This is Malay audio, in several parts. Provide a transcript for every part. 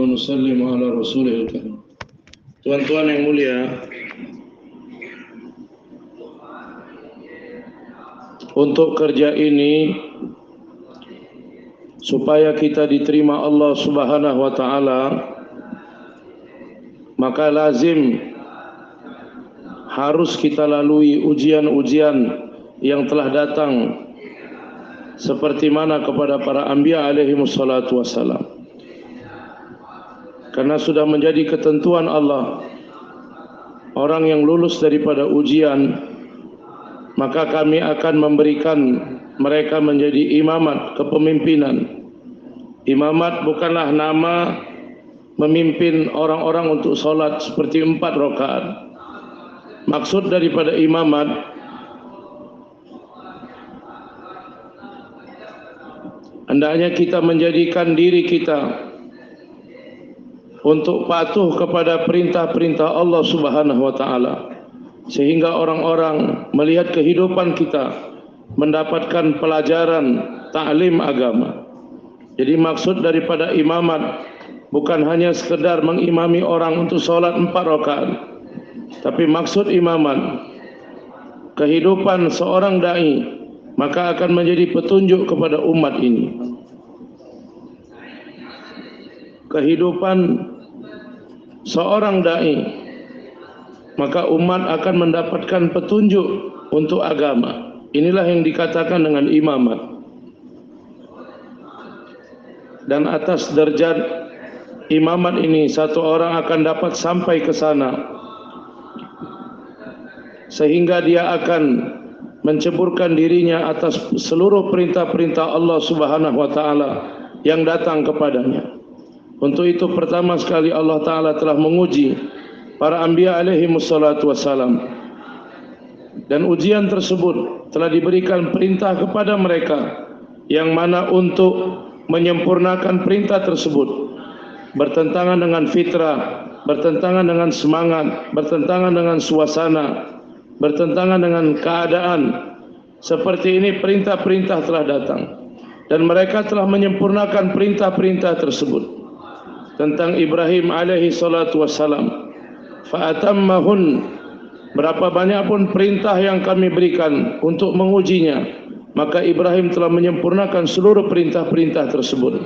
ونسلم على رسوله الكريم Tuan-tuan yang mulia Untuk kerja ini Supaya kita diterima Allah subhanahu wa ta'ala Maka lazim Harus kita lalui ujian-ujian Yang telah datang Seperti mana kepada para anbiya alaihi wassalatu wassalam karena sudah menjadi ketentuan Allah orang yang lulus daripada ujian maka kami akan memberikan mereka menjadi imamat kepemimpinan. Imamat bukanlah nama memimpin orang-orang untuk solat seperti empat rakaat. Maksud daripada imamat hendaknya kita menjadikan diri kita untuk patuh kepada perintah-perintah Allah Subhanahu wa taala sehingga orang-orang melihat kehidupan kita mendapatkan pelajaran taklim agama. Jadi maksud daripada imamat bukan hanya sekedar mengimami orang untuk solat empat rakaat. Tapi maksud imamat kehidupan seorang dai maka akan menjadi petunjuk kepada umat ini. Kehidupan seorang dai maka umat akan mendapatkan petunjuk untuk agama. Inilah yang dikatakan dengan imamat dan atas derajat imamat ini satu orang akan dapat sampai ke sana. Sehingga dia akan menceburkan dirinya atas seluruh perintah-perintah Allah Subhanahu wa taala yang datang kepadanya. Untuk itu pertama sekali Allah Ta'ala telah menguji para anbiya alaihi musallatu wassalam. Dan ujian tersebut telah diberikan perintah kepada mereka yang mana untuk menyempurnakan perintah tersebut bertentangan dengan fitrah, bertentangan dengan semangat, bertentangan dengan suasana, bertentangan dengan keadaan. Seperti ini perintah-perintah telah datang dan mereka telah menyempurnakan perintah-perintah tersebut tentang Ibrahim alaihi salatu wassalam. Fa atammahun berapa banyak pun perintah yang kami berikan untuk mengujinya maka Ibrahim telah menyempurnakan seluruh perintah-perintah tersebut.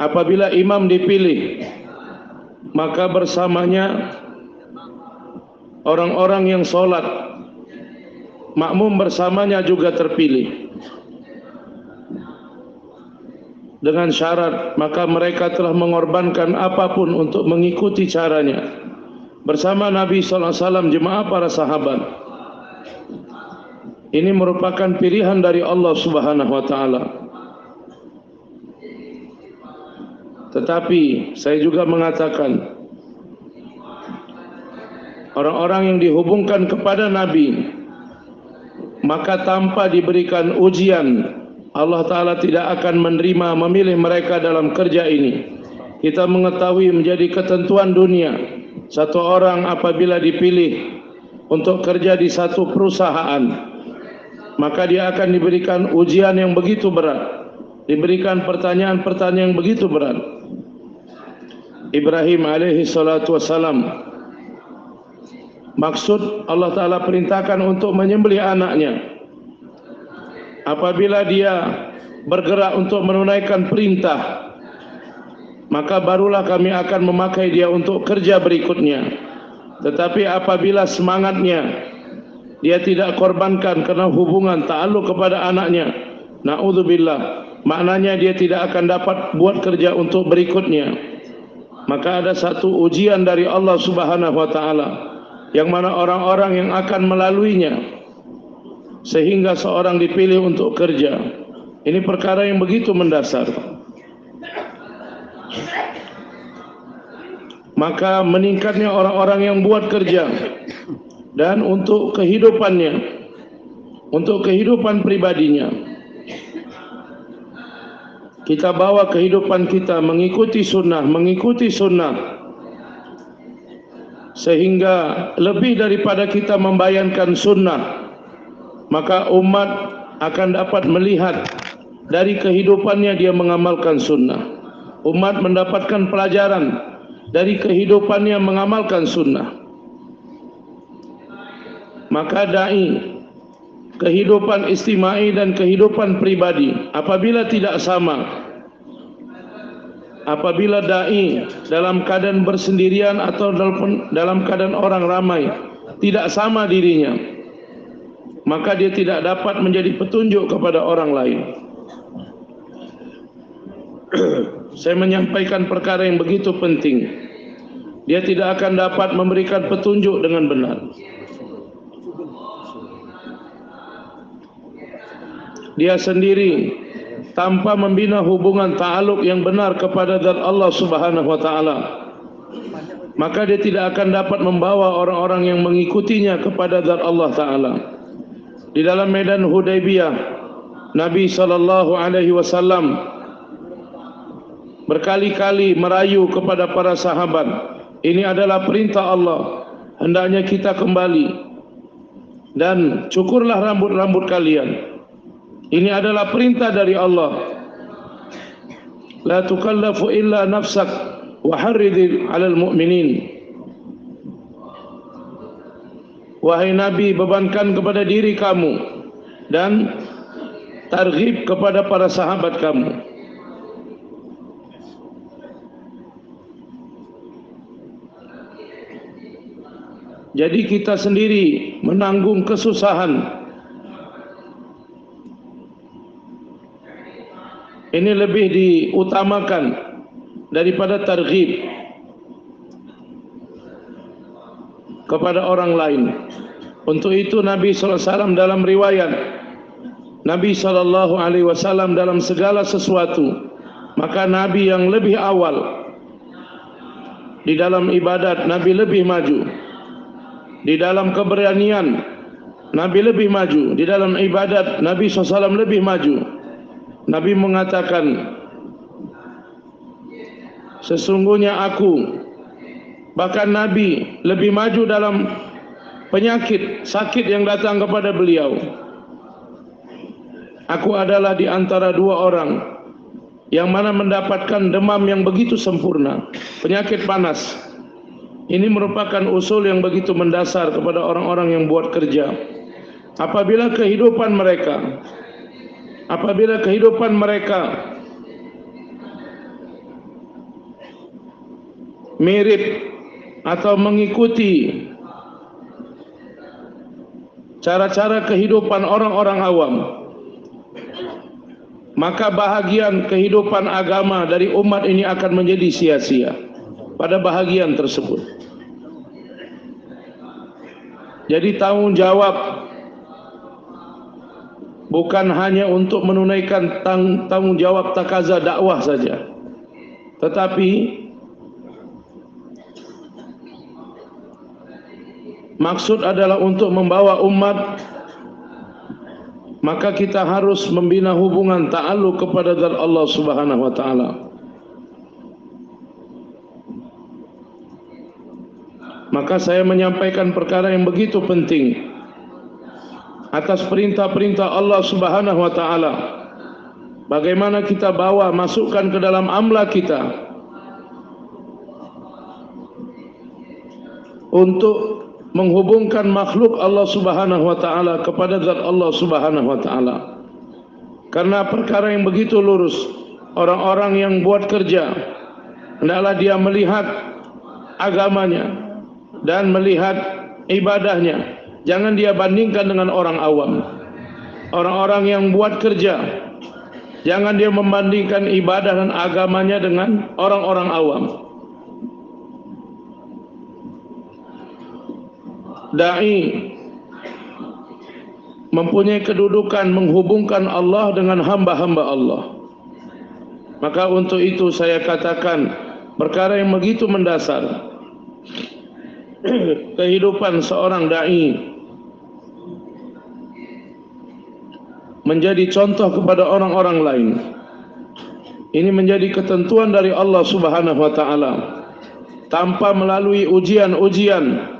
Apabila imam dipilih maka bersamanya orang-orang yang solat makmum bersamanya juga terpilih dengan syarat maka mereka telah mengorbankan apapun untuk mengikuti caranya. Bersama Nabi sallallahu alaihi wasallam jemaah para sahabat. Ini merupakan pilihan dari Allah Subhanahu wa taala. Tetapi saya juga mengatakan orang-orang yang dihubungkan kepada Nabi maka tanpa diberikan ujian Allah Ta'ala tidak akan menerima memilih mereka dalam kerja ini. Kita mengetahui menjadi ketentuan dunia. Satu orang apabila dipilih untuk kerja di satu perusahaan. Maka dia akan diberikan ujian yang begitu berat. Diberikan pertanyaan-pertanyaan yang begitu berat. Ibrahim alaihi salatu wassalam. Maksud Allah Ta'ala perintahkan untuk menyembelih anaknya apabila dia bergerak untuk menunaikan perintah maka barulah kami akan memakai dia untuk kerja berikutnya. Tetapi apabila semangatnya dia tidak korbankan kerana hubungan ta'aluk kepada anaknya na'udzubillah maknanya dia tidak akan dapat buat kerja untuk berikutnya. Maka ada satu ujian dari Allah subhanahu wa ta'ala yang mana orang-orang yang akan melaluinya sehingga seorang dipilih untuk kerja. Ini perkara yang begitu mendasar. Maka meningkatnya orang-orang yang buat kerja dan untuk kehidupannya, untuk kehidupan pribadinya. Kita bawa kehidupan kita mengikuti sunnah, mengikuti sunnah sehingga lebih daripada kita membayangkan sunnah maka umat akan dapat melihat dari kehidupannya dia mengamalkan sunnah umat mendapatkan pelajaran dari kehidupannya mengamalkan sunnah. Maka dai kehidupan istimai dan kehidupan pribadi apabila tidak sama apabila dai dalam keadaan bersendirian atau dalam keadaan orang ramai tidak sama dirinya maka dia tidak dapat menjadi petunjuk kepada orang lain. Saya menyampaikan perkara yang begitu penting. Dia tidak akan dapat memberikan petunjuk dengan benar. Dia sendiri tanpa membina hubungan ta'aluk yang benar kepada zat Allah Subhanahu wa taala. Maka dia tidak akan dapat membawa orang-orang yang mengikutinya kepada zat Allah taala di dalam medan Hudaybiyah Nabi sallallahu alaihi wasallam berkali-kali merayu kepada para sahabat ini adalah perintah Allah. Hendaknya kita kembali. Dan cukurlah rambut-rambut kalian. Ini adalah perintah dari Allah. La tukallafu illa nafsak wa harrid 'alal mu'minin Wahai Nabi bebankan kepada diri kamu dan targhib kepada para sahabat kamu. Jadi kita sendiri menanggung kesusahan. Ini lebih diutamakan daripada targhib. Kepada orang lain. Untuk itu Nabi sallallahu alaihi wasallam dalam riwayat Nabi sallallahu alaihi wasallam dalam segala sesuatu maka nabi yang lebih awal di dalam ibadat nabi lebih maju. Di dalam keberanian nabi lebih maju, di dalam ibadat Nabi sallallahu lebih maju. Nabi mengatakan Sesungguhnya aku Bahkan Nabi lebih maju dalam penyakit sakit yang datang kepada beliau. Aku adalah di antara dua orang yang mana mendapatkan demam yang begitu sempurna, penyakit panas. Ini merupakan usul yang begitu mendasar kepada orang-orang yang buat kerja. Apabila kehidupan mereka apabila kehidupan mereka mirip atau mengikuti cara-cara kehidupan orang-orang awam. Maka bahagian kehidupan agama dari umat ini akan menjadi sia-sia pada bahagian tersebut. Jadi tanggung jawab bukan hanya untuk menunaikan tanggung jawab takaza dakwah saja tetapi maksud adalah untuk membawa umat maka kita harus membina hubungan ta'alluq kepada zat Allah Subhanahu wa taala. Maka saya menyampaikan perkara yang begitu penting atas perintah-perintah Allah Subhanahu wa taala. Bagaimana kita bawa masukkan ke dalam amla kita untuk menghubungkan makhluk Allah Subhanahu wa taala kepada zat Allah Subhanahu wa taala. Karena perkara yang begitu lurus, orang-orang yang buat kerja hendaklah dia melihat agamanya dan melihat ibadahnya. Jangan dia bandingkan dengan orang awam. Orang-orang yang buat kerja jangan dia membandingkan ibadah dan agamanya dengan orang-orang awam. Dai mempunyai kedudukan menghubungkan Allah dengan hamba-hamba Allah. Maka untuk itu saya katakan perkara yang begitu mendasar kehidupan seorang dai menjadi contoh kepada orang-orang lain. Ini menjadi ketentuan dari Allah Subhanahu wa taala tanpa melalui ujian-ujian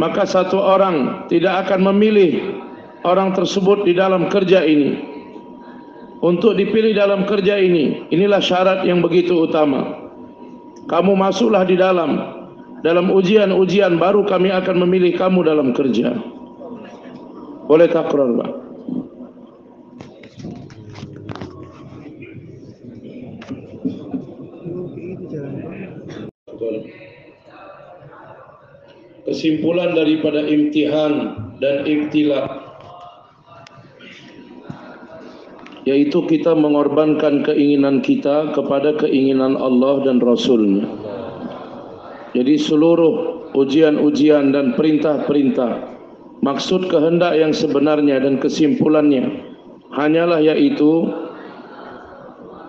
maka satu orang tidak akan memilih orang tersebut di dalam kerja ini untuk dipilih dalam kerja ini. Inilah syarat yang begitu utama. Kamu masuklah di dalam dalam ujian-ujian baru kami akan memilih kamu dalam kerja. Boleh takrar, Pak? Kesimpulan daripada imtihan dan ibtila yaitu kita mengorbankan keinginan kita kepada keinginan Allah dan Rasulnya. Jadi seluruh ujian-ujian dan perintah-perintah maksud kehendak yang sebenarnya dan kesimpulannya hanyalah yaitu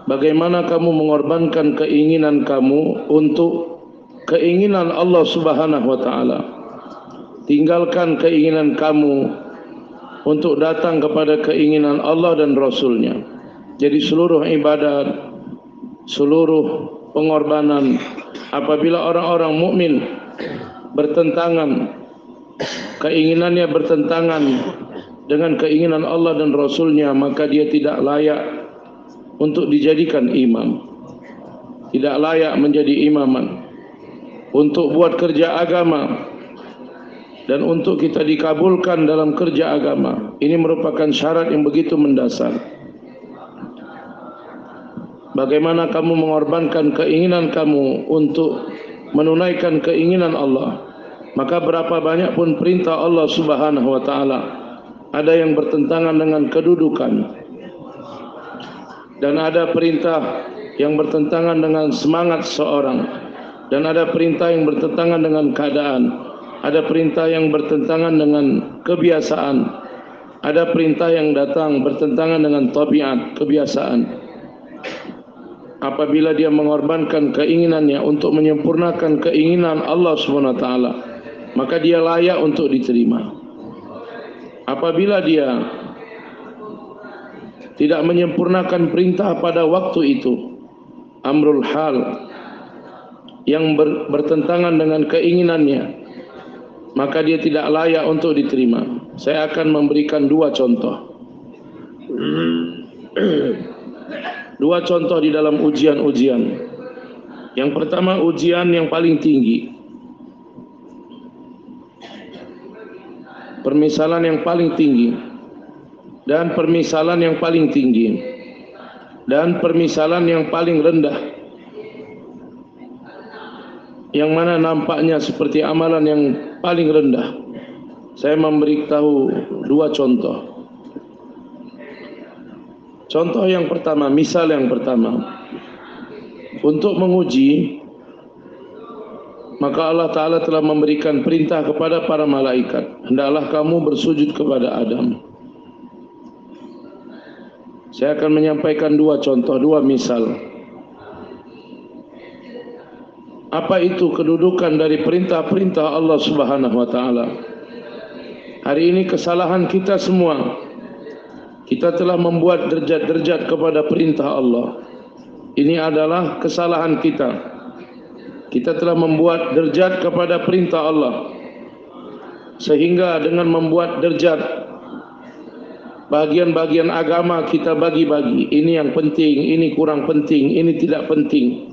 bagaimana kamu mengorbankan keinginan kamu untuk keinginan Allah Subhanahu wa taala. Tinggalkan keinginan kamu untuk datang kepada keinginan Allah dan Rasulnya. Jadi seluruh ibadat, seluruh pengorbanan apabila orang-orang mukmin bertentangan keinginannya bertentangan dengan keinginan Allah dan Rasulnya maka dia tidak layak untuk dijadikan imam tidak layak menjadi imaman untuk buat kerja agama dan untuk kita dikabulkan dalam kerja agama. Ini merupakan syarat yang begitu mendasar. Bagaimana kamu mengorbankan keinginan kamu untuk menunaikan keinginan Allah maka berapa banyak pun perintah Allah Subhanahu wa taala. Ada yang bertentangan dengan kedudukan dan ada perintah yang bertentangan dengan semangat seorang dan ada perintah yang bertentangan dengan keadaan. Ada perintah yang bertentangan dengan kebiasaan. Ada perintah yang datang bertentangan dengan tabiat kebiasaan. Apabila dia mengorbankan keinginannya untuk menyempurnakan keinginan Allah SWT maka dia layak untuk diterima. Apabila dia tidak menyempurnakan perintah pada waktu itu amrul hal yang bertentangan dengan keinginannya maka dia tidak layak untuk diterima. Saya akan memberikan dua contoh. Dua contoh di dalam ujian-ujian. Yang pertama ujian yang paling tinggi. Permisalan yang paling tinggi. Dan permisalan yang paling tinggi. Dan permisalan yang paling rendah yang mana nampaknya seperti amalan yang paling rendah. Saya memberi tahu dua contoh. Contoh yang pertama, misal yang pertama. Untuk menguji maka Allah taala telah memberikan perintah kepada para malaikat, hendaklah kamu bersujud kepada Adam. Saya akan menyampaikan dua contoh, dua misal. Apa itu kedudukan dari perintah-perintah Allah Subhanahu wa taala. Hari ini kesalahan kita semua kita telah membuat derajat-derajat kepada perintah Allah. Ini adalah kesalahan kita. Kita telah membuat derajat kepada perintah Allah. Sehingga dengan membuat derajat bagian-bagian agama kita bagi-bagi. Ini yang penting, ini kurang penting, ini tidak penting.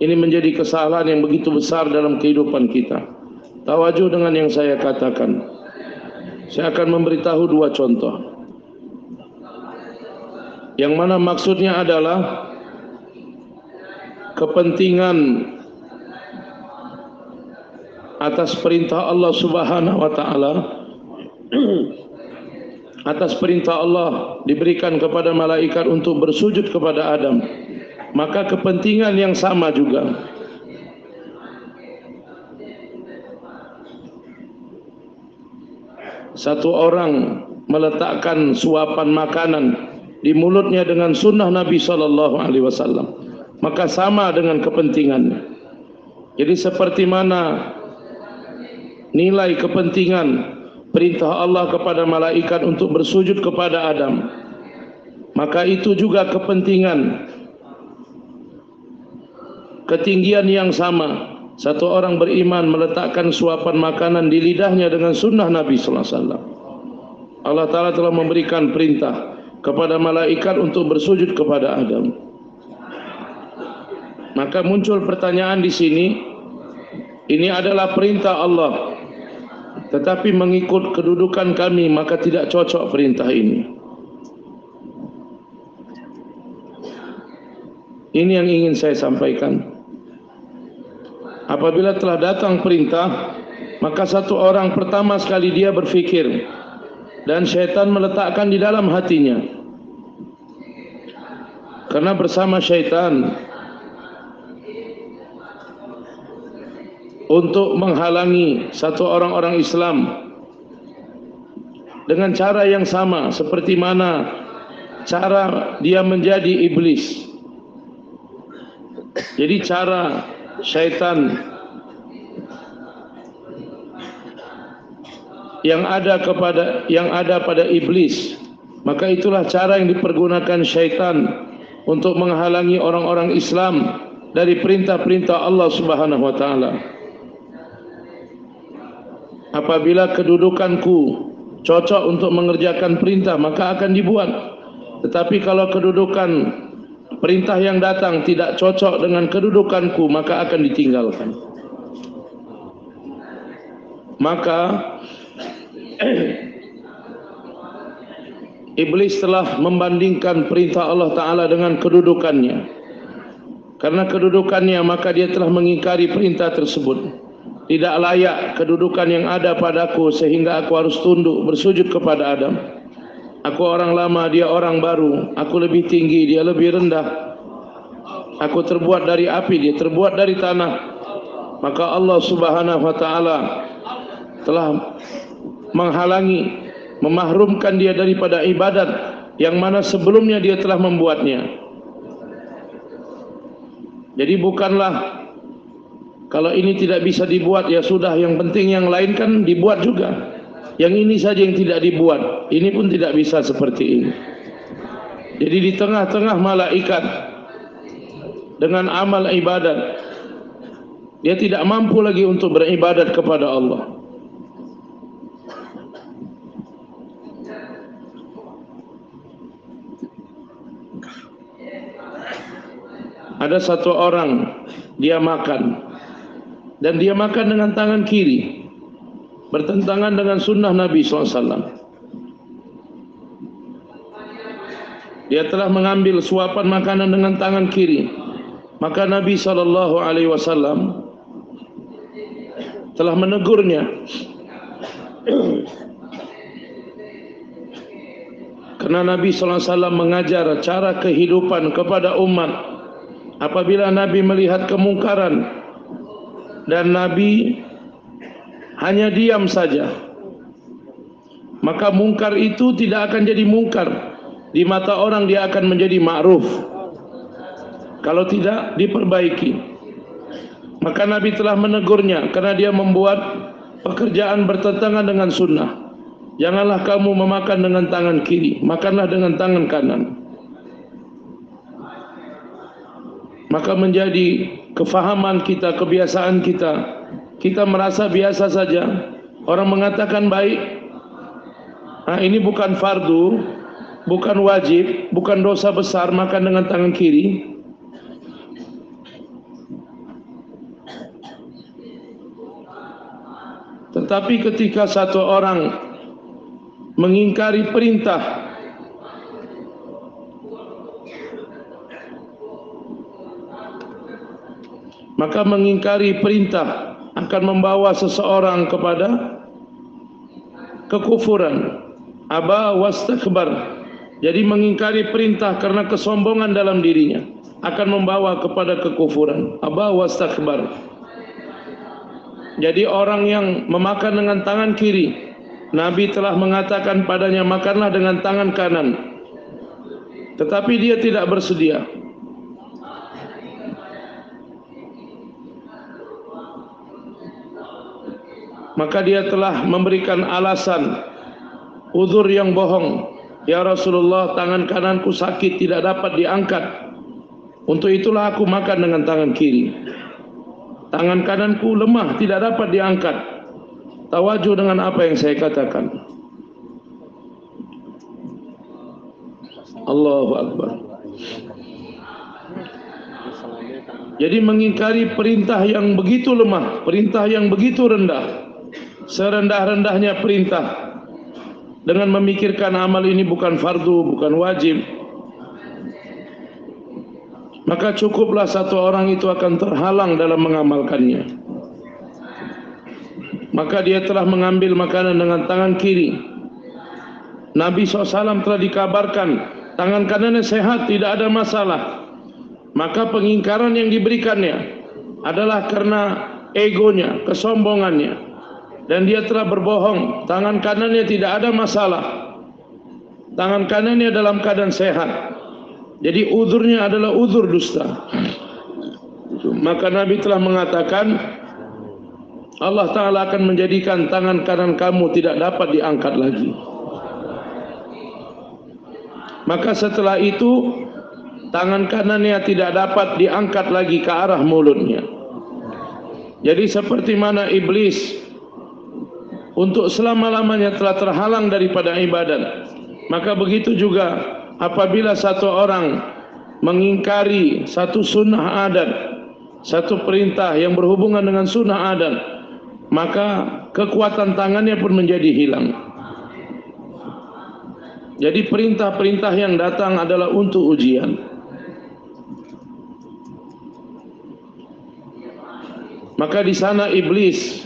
Ini menjadi kesalahan yang begitu besar dalam kehidupan kita. Tawajuh dengan yang saya katakan. Saya akan memberitahu dua contoh. Yang mana maksudnya adalah kepentingan atas perintah Allah Subhanahu wa taala atas perintah Allah diberikan kepada malaikat untuk bersujud kepada Adam maka kepentingan yang sama juga. Satu orang meletakkan suapan makanan di mulutnya dengan sunnah Nabi sallallahu alaihi wasallam maka sama dengan kepentingannya. Jadi seperti mana nilai kepentingan perintah Allah kepada malaikat untuk bersujud kepada Adam maka itu juga kepentingan ketinggian yang sama satu orang beriman meletakkan suapan makanan di lidahnya dengan sunnah Nabi sallallahu alaihi wasallam Allah taala telah memberikan perintah kepada malaikat untuk bersujud kepada Adam. Maka muncul pertanyaan di sini, ini adalah perintah Allah. Tetapi mengikut kedudukan kami maka tidak cocok perintah ini. Ini yang ingin saya sampaikan. Apabila telah datang perintah, maka satu orang pertama sekali dia berfikir dan syaitan meletakkan di dalam hatinya. Karena bersama syaitan untuk menghalangi satu orang-orang Islam dengan cara yang sama seperti mana cara dia menjadi iblis. Jadi cara syaitan yang ada kepada yang ada pada iblis. Maka itulah cara yang dipergunakan syaitan untuk menghalangi orang-orang Islam dari perintah-perintah Allah Subhanahu wa taala. Apabila kedudukanku cocok untuk mengerjakan perintah maka akan dibuat. Tetapi kalau kedudukan perintah yang datang tidak cocok dengan kedudukanku maka akan ditinggalkan. Maka iblis telah membandingkan perintah Allah taala dengan kedudukannya. Karena kedudukannya maka dia telah mengingkari perintah tersebut. Tidak layak kedudukan yang ada padaku sehingga aku harus tunduk bersujud kepada Adam. Aku orang lama, dia orang baru. Aku lebih tinggi, dia lebih rendah. Aku terbuat dari api, dia terbuat dari tanah. Maka Allah Subhanahu wa taala telah menghalangi, memahrumkan dia daripada ibadat yang mana sebelumnya dia telah membuatnya. Jadi bukanlah kalau ini tidak bisa dibuat ya sudah yang penting yang lain kan dibuat juga. Yang ini saja yang tidak dibuat. Ini pun tidak bisa seperti ini. Jadi di tengah-tengah malaikat dengan amal ibadat dia tidak mampu lagi untuk beribadat kepada Allah. Ada satu orang dia makan dan dia makan dengan tangan kiri bertentangan dengan sunnah Nabi SAW dia telah mengambil suapan makanan dengan tangan kiri. Maka Nabi SAW telah menegurnya. Kerana Nabi SAW mengajar cara kehidupan kepada umat. Apabila Nabi melihat kemungkaran dan Nabi hanya diam saja. Maka mungkar itu tidak akan jadi mungkar. Di mata orang dia akan menjadi ma'ruf. Kalau tidak diperbaiki. Maka Nabi telah menegurnya karena dia membuat pekerjaan bertentangan dengan sunnah. Janganlah kamu memakan dengan tangan kiri, makanlah dengan tangan kanan. Maka menjadi kefahaman kita, kebiasaan kita, kita merasa biasa saja. Orang mengatakan baik, nah ini bukan fardu, bukan wajib, bukan dosa besar makan dengan tangan kiri. Tetapi ketika satu orang mengingkari perintah maka mengingkari perintah akan membawa seseorang kepada kekufuran. Aba wastakbar. Jadi mengingkari perintah karena kesombongan dalam dirinya akan membawa kepada kekufuran. Aba wastakbar. Jadi orang yang memakan dengan tangan kiri nabi telah mengatakan padanya makanlah dengan tangan kanan. Tetapi dia tidak bersedia maka dia telah memberikan alasan uzur yang bohong. Ya Rasulullah tangan kananku sakit tidak dapat diangkat. Untuk itulah aku makan dengan tangan kiri. Tangan kananku lemah tidak dapat diangkat. Tawajuh dengan apa yang saya katakan. Allahu Akbar. Jadi mengingkari perintah yang begitu lemah, perintah yang begitu rendah, serendah-rendahnya perintah dengan memikirkan amal ini bukan fardu, bukan wajib, maka cukuplah satu orang itu akan terhalang dalam mengamalkannya. Maka dia telah mengambil makanan dengan tangan kiri. Nabi SAW telah dikabarkan tangan kanannya sehat, tidak ada masalah maka pengingkaran yang diberikannya adalah karena egonya, kesombongannya dan dia telah berbohong. Tangan kanannya tidak ada masalah. Tangan kanannya dalam keadaan sehat. Jadi uzurnya adalah uzur dusta. Maka Nabi telah mengatakan Allah Ta'ala akan menjadikan tangan kanan kamu tidak dapat diangkat lagi. Maka setelah itu tangan kanannya tidak dapat diangkat lagi ke arah mulutnya. Jadi seperti mana iblis untuk selama-lamanya telah terhalang daripada ibadat, maka begitu juga apabila satu orang mengingkari satu sunnah adat, satu perintah yang berhubungan dengan sunnah adat, maka kekuatan tangannya pun menjadi hilang. Jadi perintah-perintah yang datang adalah untuk ujian. Maka di sana iblis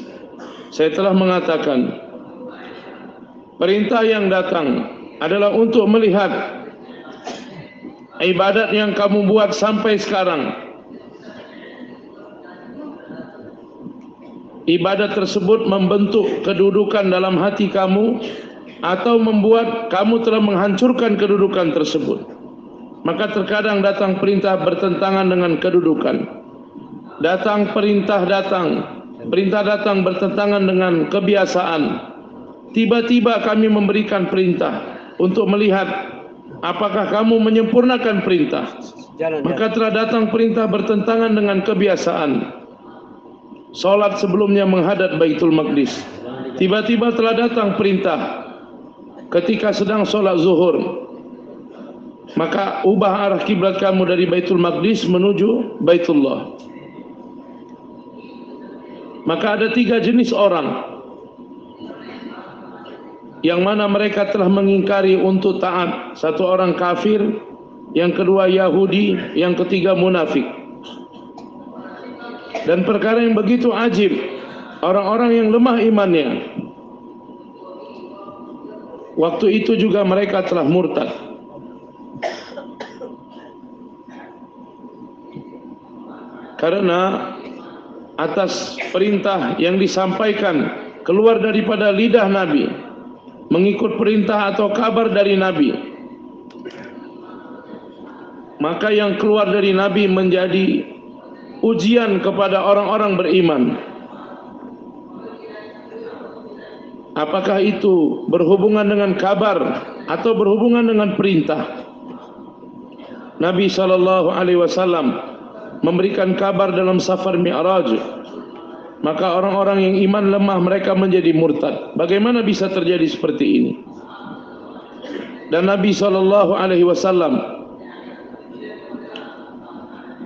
saya telah mengatakan perintah yang datang adalah untuk melihat ibadat yang kamu buat sampai sekarang. Ibadat tersebut membentuk kedudukan dalam hati kamu atau membuat kamu telah menghancurkan kedudukan tersebut. Maka terkadang datang perintah bertentangan dengan kedudukan datang perintah datang perintah datang bertentangan dengan kebiasaan. Tiba-tiba kami memberikan perintah untuk melihat apakah kamu menyempurnakan perintah. Maka telah datang perintah bertentangan dengan kebiasaan. Solat sebelumnya menghadap Baitul Maqdis. Tiba-tiba telah datang perintah ketika sedang solat zuhur. Maka ubah arah kiblat kamu dari Baitul Maqdis menuju Baitullah Maka ada tiga jenis orang Yang mana mereka telah mengingkari untuk taat. Satu orang kafir Yang kedua Yahudi Yang ketiga munafik. Dan perkara yang begitu ajib Orang-orang yang lemah imannya Waktu itu juga mereka telah murtad. Karena atas perintah yang disampaikan keluar daripada lidah Nabi mengikut perintah atau kabar dari Nabi. Maka yang keluar dari Nabi menjadi ujian kepada orang-orang beriman. Apakah itu berhubungan dengan kabar atau berhubungan dengan perintah? Nabi sallallahu alaihi wasallam memberikan kabar dalam safar mi'raj maka orang-orang yang iman lemah mereka menjadi murtad. Bagaimana bisa terjadi seperti ini? Dan Nabi wasallam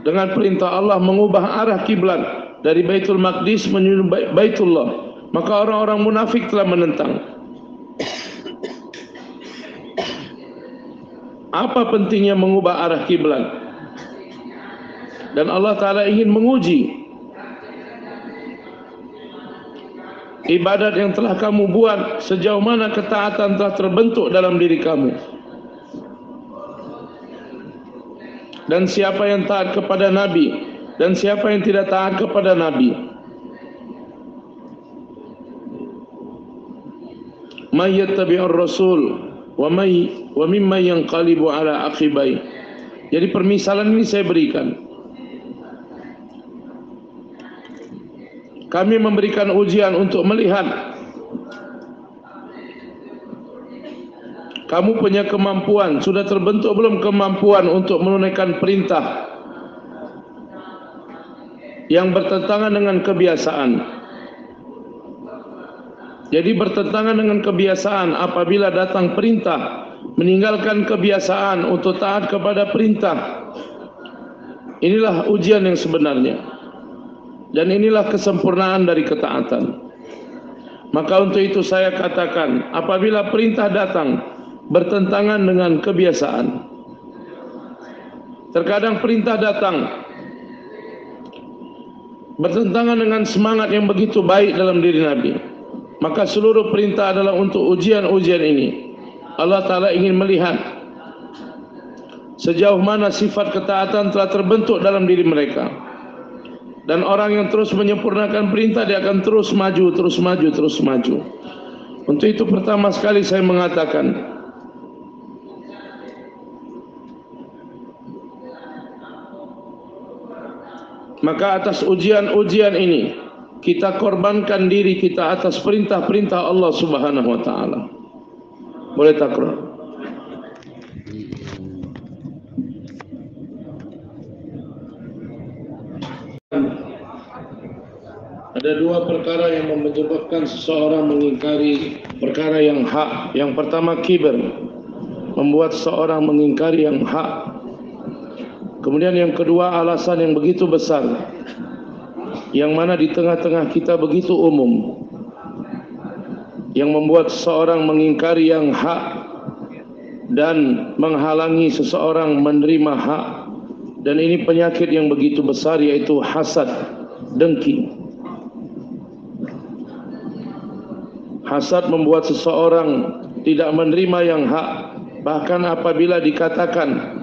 dengan perintah Allah mengubah arah kiblat dari Baitul Maqdis menuju Baitullah maka orang-orang munafik telah menentang. Apa pentingnya mengubah arah kiblat dan Allah Taala ingin menguji ibadat yang telah kamu buat sejauh mana ketaatan telah terbentuk dalam diri kamu. Dan siapa yang taat kepada Nabi dan siapa yang tidak taat kepada Nabi. Mayyat tabi'ur rasul wa may wa mimma yanqalibu ala aqibai jadi permisalan ini saya berikan kami memberikan ujian untuk melihat kamu punya kemampuan sudah terbentuk belum kemampuan untuk menunaikan perintah yang bertentangan dengan kebiasaan jadi bertentangan dengan kebiasaan apabila datang perintah meninggalkan kebiasaan untuk taat kepada perintah. Inilah ujian yang sebenarnya. Dan inilah kesempurnaan dari ketaatan. Maka untuk itu saya katakan, apabila perintah datang bertentangan dengan kebiasaan. Terkadang perintah datang bertentangan dengan semangat yang begitu baik dalam diri Nabi. Maka seluruh perintah adalah untuk ujian-ujian ini. Allah Ta'ala ingin melihat sejauh mana sifat ketaatan telah terbentuk dalam diri mereka. Dan orang yang terus menyempurnakan perintah dia akan terus maju, terus maju, terus maju. Untuk itu pertama sekali saya mengatakan Maka atas ujian-ujian ini kita korbankan diri kita atas perintah-perintah Allah Subhanahu wa taala. Boleh takror. Ada dua perkara yang menyebabkan seseorang mengingkari perkara yang hak. Yang pertama kiber, membuat seseorang mengingkari yang hak. Kemudian yang kedua alasan yang begitu besar, yang mana di tengah-tengah kita begitu umum, yang membuat seseorang mengingkari yang hak dan menghalangi seseorang menerima hak. Dan ini penyakit yang begitu besar yaitu hasad, dengki. Hasad membuat seseorang tidak menerima yang hak bahkan apabila dikatakan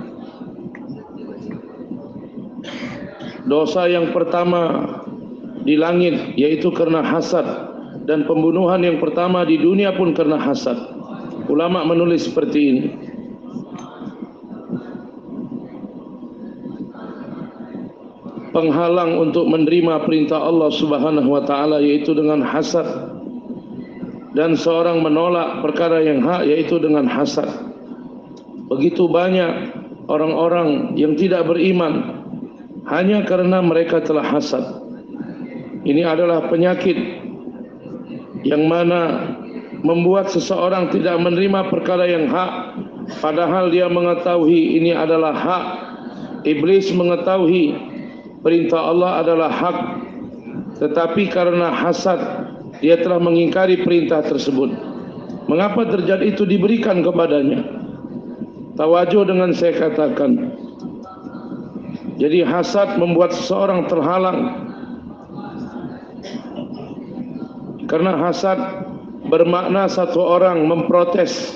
dosa yang pertama di langit yaitu karena hasad dan pembunuhan yang pertama di dunia pun karena hasad. Ulama menulis seperti ini. Penghalang untuk menerima perintah Allah Subhanahu wa taala yaitu dengan hasad dan seorang menolak perkara yang hak yaitu dengan hasad. Begitu banyak orang-orang yang tidak beriman hanya karena mereka telah hasad. Ini adalah penyakit yang mana membuat seseorang tidak menerima perkara yang hak padahal dia mengetahui ini adalah hak. Iblis mengetahui perintah Allah adalah hak tetapi karena hasad dia telah mengingkari perintah tersebut. Mengapa terjadi itu diberikan kepadanya? Tawajuh dengan saya katakan. Jadi hasad membuat seseorang terhalang. Karena hasad bermakna satu orang memprotes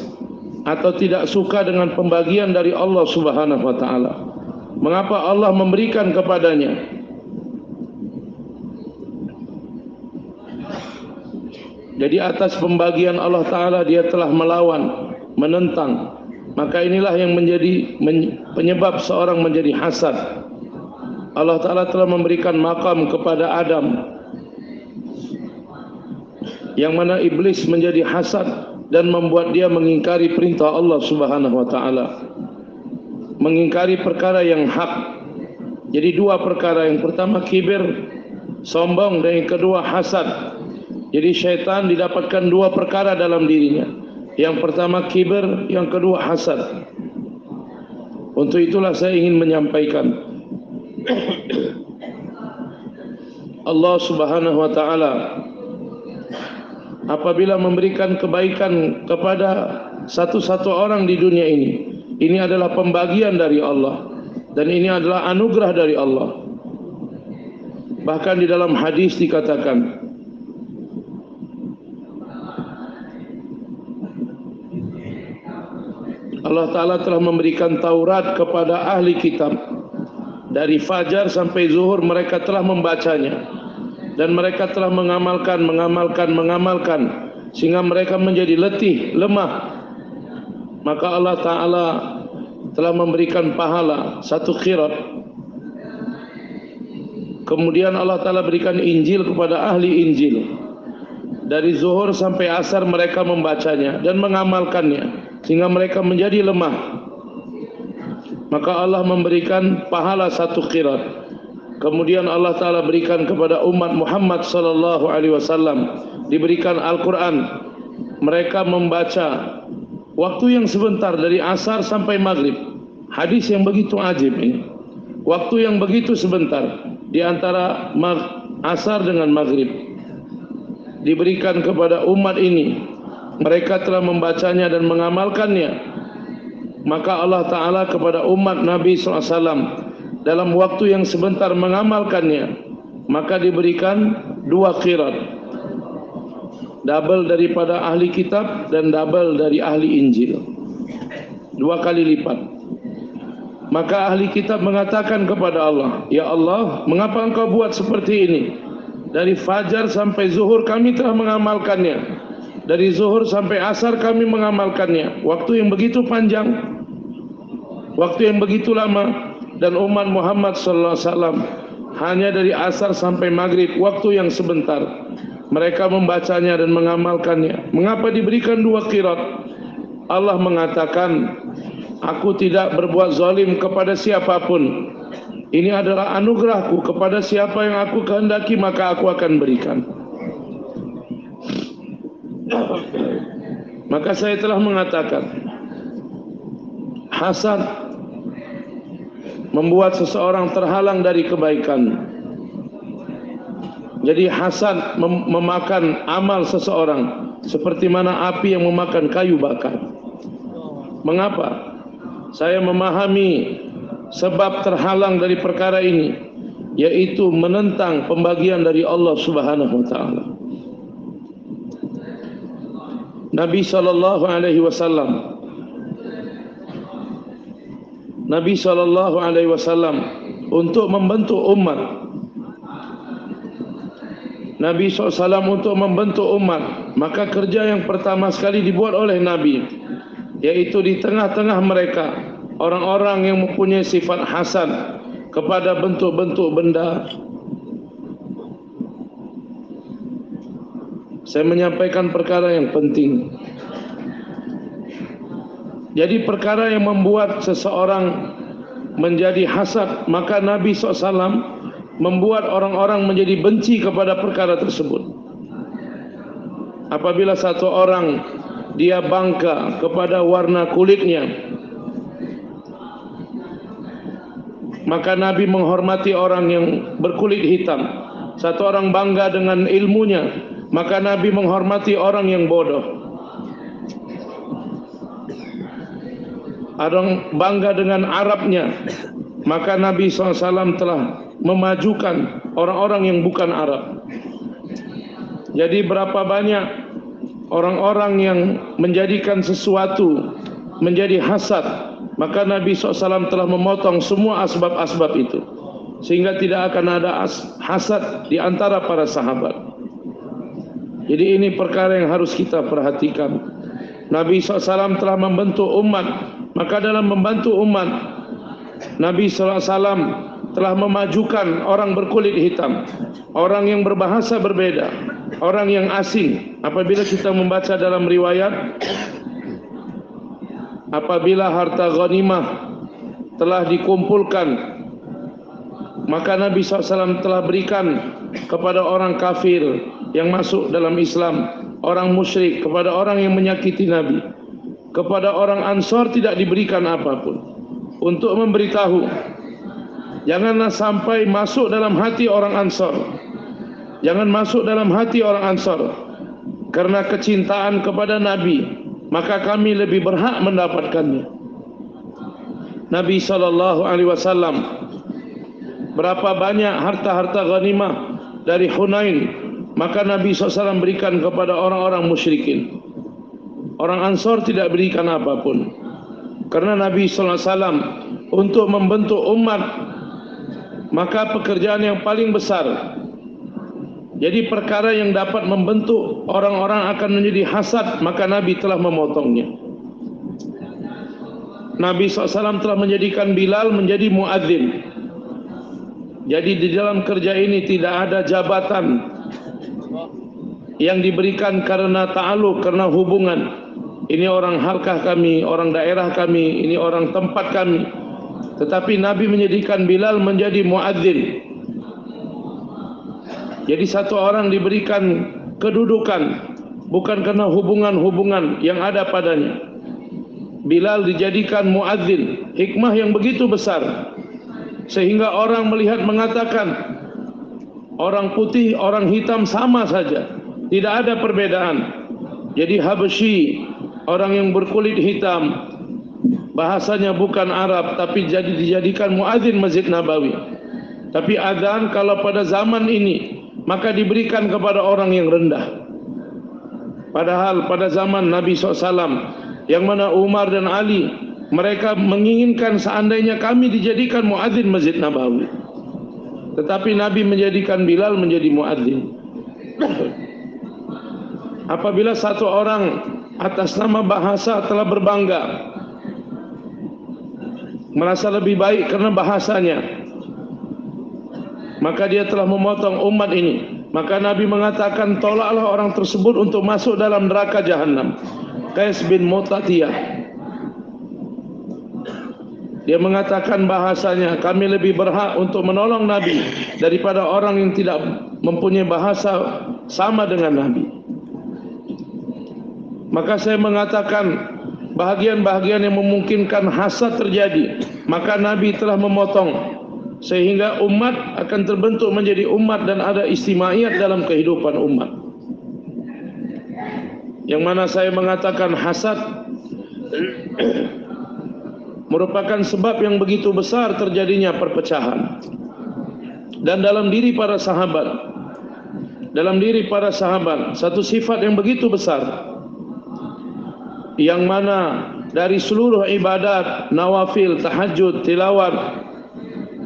atau tidak suka dengan pembagian dari Allah Subhanahu wa taala. Mengapa Allah memberikan kepadanya? Jadi atas pembagian Allah Ta'ala dia telah melawan, menentang. Maka inilah yang menjadi penyebab seorang menjadi hasad. Allah Ta'ala telah memberikan makam kepada Adam. Yang mana iblis menjadi hasad dan membuat dia mengingkari perintah Allah Subhanahu Wa Ta'ala. Mengingkari perkara yang hak. Jadi dua perkara. Yang pertama kibir, sombong dan yang kedua hasad. Jadi syaitan didapatkan dua perkara dalam dirinya. Yang pertama kiber, yang kedua hasad. Untuk itulah saya ingin menyampaikan Allah Subhanahu wa taala apabila memberikan kebaikan kepada satu-satu orang di dunia ini, ini adalah pembagian dari Allah. Dan ini adalah anugerah dari Allah. Bahkan di dalam hadis dikatakan Allah Ta'ala telah memberikan Taurat kepada ahli kitab. Dari Fajar sampai Zuhur mereka telah membacanya. Dan mereka telah mengamalkan, mengamalkan, mengamalkan. Sehingga mereka menjadi letih, lemah Maka Allah Ta'ala telah memberikan pahala Satu khirat Kemudian Allah Ta'ala berikan Injil kepada ahli Injil Dari Zuhur sampai Asar mereka membacanya Dan mengamalkannya sehingga mereka menjadi lemah. Maka Allah memberikan pahala satu kirat. Kemudian Allah Taala berikan kepada umat Muhammad sallallahu alaihi wasallam diberikan Al-Qur'an. Mereka membaca waktu yang sebentar dari asar sampai maghrib. Hadis yang begitu ajib ini. Waktu yang begitu sebentar di antara asar dengan maghrib diberikan kepada umat ini. Mereka telah membacanya dan mengamalkannya. Maka Allah Ta'ala kepada umat Nabi SAW dalam waktu yang sebentar mengamalkannya. Maka diberikan dua kirat double daripada ahli kitab dan double dari ahli Injil. Dua kali lipat. Maka ahli kitab mengatakan kepada Allah, Ya Allah, mengapa engkau buat seperti ini? Dari fajar sampai zuhur kami telah mengamalkannya. Dari zuhur sampai asar kami mengamalkannya. Waktu yang begitu panjang. Waktu yang begitu lama. Dan umat Muhammad SAW hanya dari asar sampai maghrib. Waktu yang sebentar mereka membacanya dan mengamalkannya. Mengapa diberikan dua kirat? Allah mengatakan, Aku tidak berbuat zalim kepada siapapun. Ini adalah anugerahku kepada siapa yang aku kehendaki maka aku akan berikan. Maka saya telah mengatakan, hasad membuat seseorang terhalang dari kebaikan. Jadi hasad mem memakan amal seseorang seperti mana api yang memakan kayu bakar. Mengapa? Saya memahami sebab terhalang dari perkara ini yaitu menentang pembagian dari Allah Subhanahu wa taala. Nabi sallallahu alaihi wasallam Nabi sallallahu alaihi wasallam untuk membentuk umat Nabi SAW untuk membentuk umat. Maka kerja yang pertama sekali dibuat oleh Nabi Yaitu di tengah-tengah mereka Orang-orang yang mempunyai sifat hasan Kepada bentuk-bentuk benda. Saya menyampaikan perkara yang penting. Jadi perkara yang membuat seseorang menjadi hasad Maka Nabi SAW membuat orang-orang menjadi benci kepada perkara tersebut. Apabila satu orang dia bangga kepada warna kulitnya, maka Nabi menghormati orang yang berkulit hitam. Satu orang bangga dengan ilmunya, maka Nabi menghormati orang yang bodoh. Orang bangga dengan Arabnya, maka Nabi SAW telah memajukan orang-orang yang bukan Arab. Jadi berapa banyak orang-orang yang menjadikan sesuatu menjadi hasad, maka Nabi SAW telah memotong semua asbab-asbab itu. Sehingga tidak akan ada hasad di antara para sahabat. Jadi ini perkara yang harus kita perhatikan. Nabi SAW telah membentuk umat, maka dalam membantu umat, Nabi SAW telah memajukan orang berkulit hitam, orang yang berbahasa berbeda, orang yang asing. Apabila kita membaca dalam riwayat, apabila harta ghanimah telah dikumpulkan, maka Nabi SAW telah berikan kepada orang kafir yang masuk dalam Islam, orang musyrik, kepada orang yang menyakiti Nabi, kepada orang Ansor tidak diberikan apapun untuk memberitahu Janganlah sampai masuk dalam hati orang Ansar. Jangan masuk dalam hati orang Ansar. Karena kecintaan kepada Nabi, maka kami lebih berhak mendapatkannya. Nabi sallallahu alaihi wasallam berapa banyak harta-harta ghanimah dari Hunain, maka Nabi SAW berikan kepada orang-orang musyrikin. Orang Ansar tidak berikan apapun. Karena Nabi SAW untuk membentuk umat maka pekerjaan yang paling besar jadi perkara yang dapat membentuk orang-orang akan menjadi hasad maka Nabi telah memotongnya. Nabi SAW telah menjadikan Bilal menjadi muadzin. Jadi di dalam kerja ini tidak ada jabatan yang diberikan karena ta'aluk, karena hubungan. Ini orang halkah kami, orang daerah kami, ini orang tempat kami tetapi Nabi menjadikan Bilal menjadi muadzin. Jadi satu orang diberikan kedudukan bukan karena hubungan-hubungan yang ada padanya. Bilal dijadikan muadzin, hikmah yang begitu besar sehingga orang melihat mengatakan orang putih, orang hitam sama saja, tidak ada perbedaan. Jadi Habsyi, orang yang berkulit hitam, bahasanya bukan Arab tapi jadi dijadikan muadzin Masjid Nabawi. Tapi azan kalau pada zaman ini maka diberikan kepada orang yang rendah. Padahal pada zaman Nabi SAW yang mana Umar dan Ali mereka menginginkan seandainya kami dijadikan muadzin Masjid Nabawi. Tetapi Nabi menjadikan Bilal menjadi muadzin. Apabila satu orang atas nama bahasa telah berbangga merasa lebih baik karena bahasanya. Maka dia telah memotong umat ini. Maka Nabi mengatakan tolaklah orang tersebut untuk masuk dalam neraka jahanam Qais bin Mutatiyah dia mengatakan bahasanya kami lebih berhak untuk menolong Nabi daripada orang yang tidak mempunyai bahasa sama dengan Nabi. Maka saya mengatakan bahagian-bahagian yang memungkinkan hasad terjadi maka Nabi telah memotong sehingga umat akan terbentuk menjadi umat dan ada istimaiyat dalam kehidupan umat. Yang mana saya mengatakan hasad merupakan sebab yang begitu besar terjadinya perpecahan. Dan dalam diri para sahabat, dalam diri para sahabat, satu sifat yang begitu besar, yang mana dari seluruh ibadat, nawafil, tahajud, tilawat,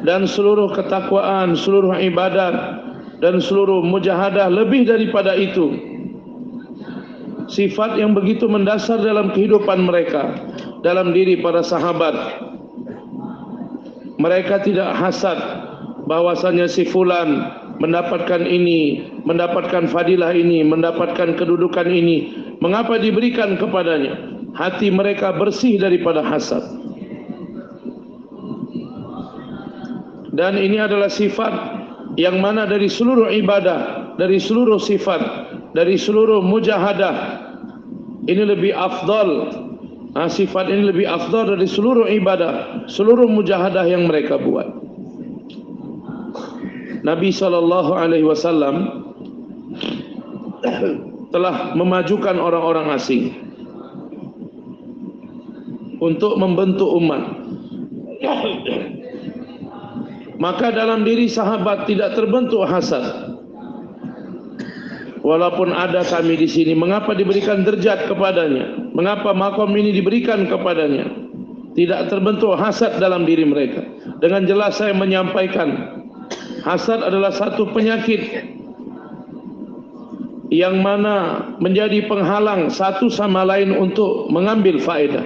dan seluruh ketakwaan, seluruh ibadat dan seluruh mujahadah lebih daripada itu. Sifat yang begitu mendasar dalam kehidupan mereka, dalam diri para sahabat. Mereka tidak hasad bahwasanya si fulan mendapatkan ini, mendapatkan fadilah ini, mendapatkan kedudukan ini. Mengapa diberikan kepadanya? Hati mereka bersih daripada hasad. dan ini adalah sifat yang mana dari seluruh ibadah, dari seluruh sifat, dari seluruh mujahadah ini lebih afdal. Nah, sifat ini lebih afdal dari seluruh ibadah, seluruh mujahadah yang mereka buat. Nabi sallallahu alaihi wasallam telah memajukan orang-orang asing untuk membentuk umat maka dalam diri sahabat tidak terbentuk hasad. Walaupun ada kami di sini, mengapa diberikan derjat kepadanya? Mengapa makom ini diberikan kepadanya? Tidak terbentuk hasad dalam diri mereka. Dengan jelas saya menyampaikan, hasad adalah satu penyakit yang mana menjadi penghalang satu sama lain untuk mengambil faedah.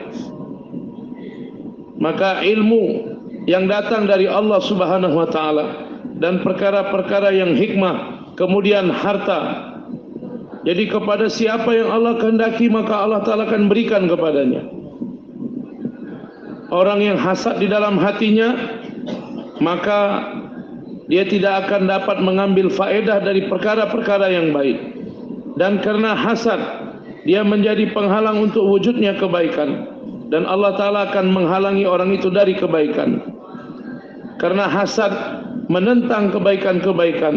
Maka ilmu yang datang dari Allah Subhanahu wa taala dan perkara-perkara yang hikmah kemudian harta jadi kepada siapa yang Allah kehendaki maka Allah taala akan berikan kepadanya orang yang hasad di dalam hatinya maka dia tidak akan dapat mengambil faedah dari perkara-perkara yang baik. Dan karena hasad dia menjadi penghalang untuk wujudnya kebaikan. Dan Allah taala akan menghalangi orang itu dari kebaikan. Karena hasad menentang kebaikan-kebaikan.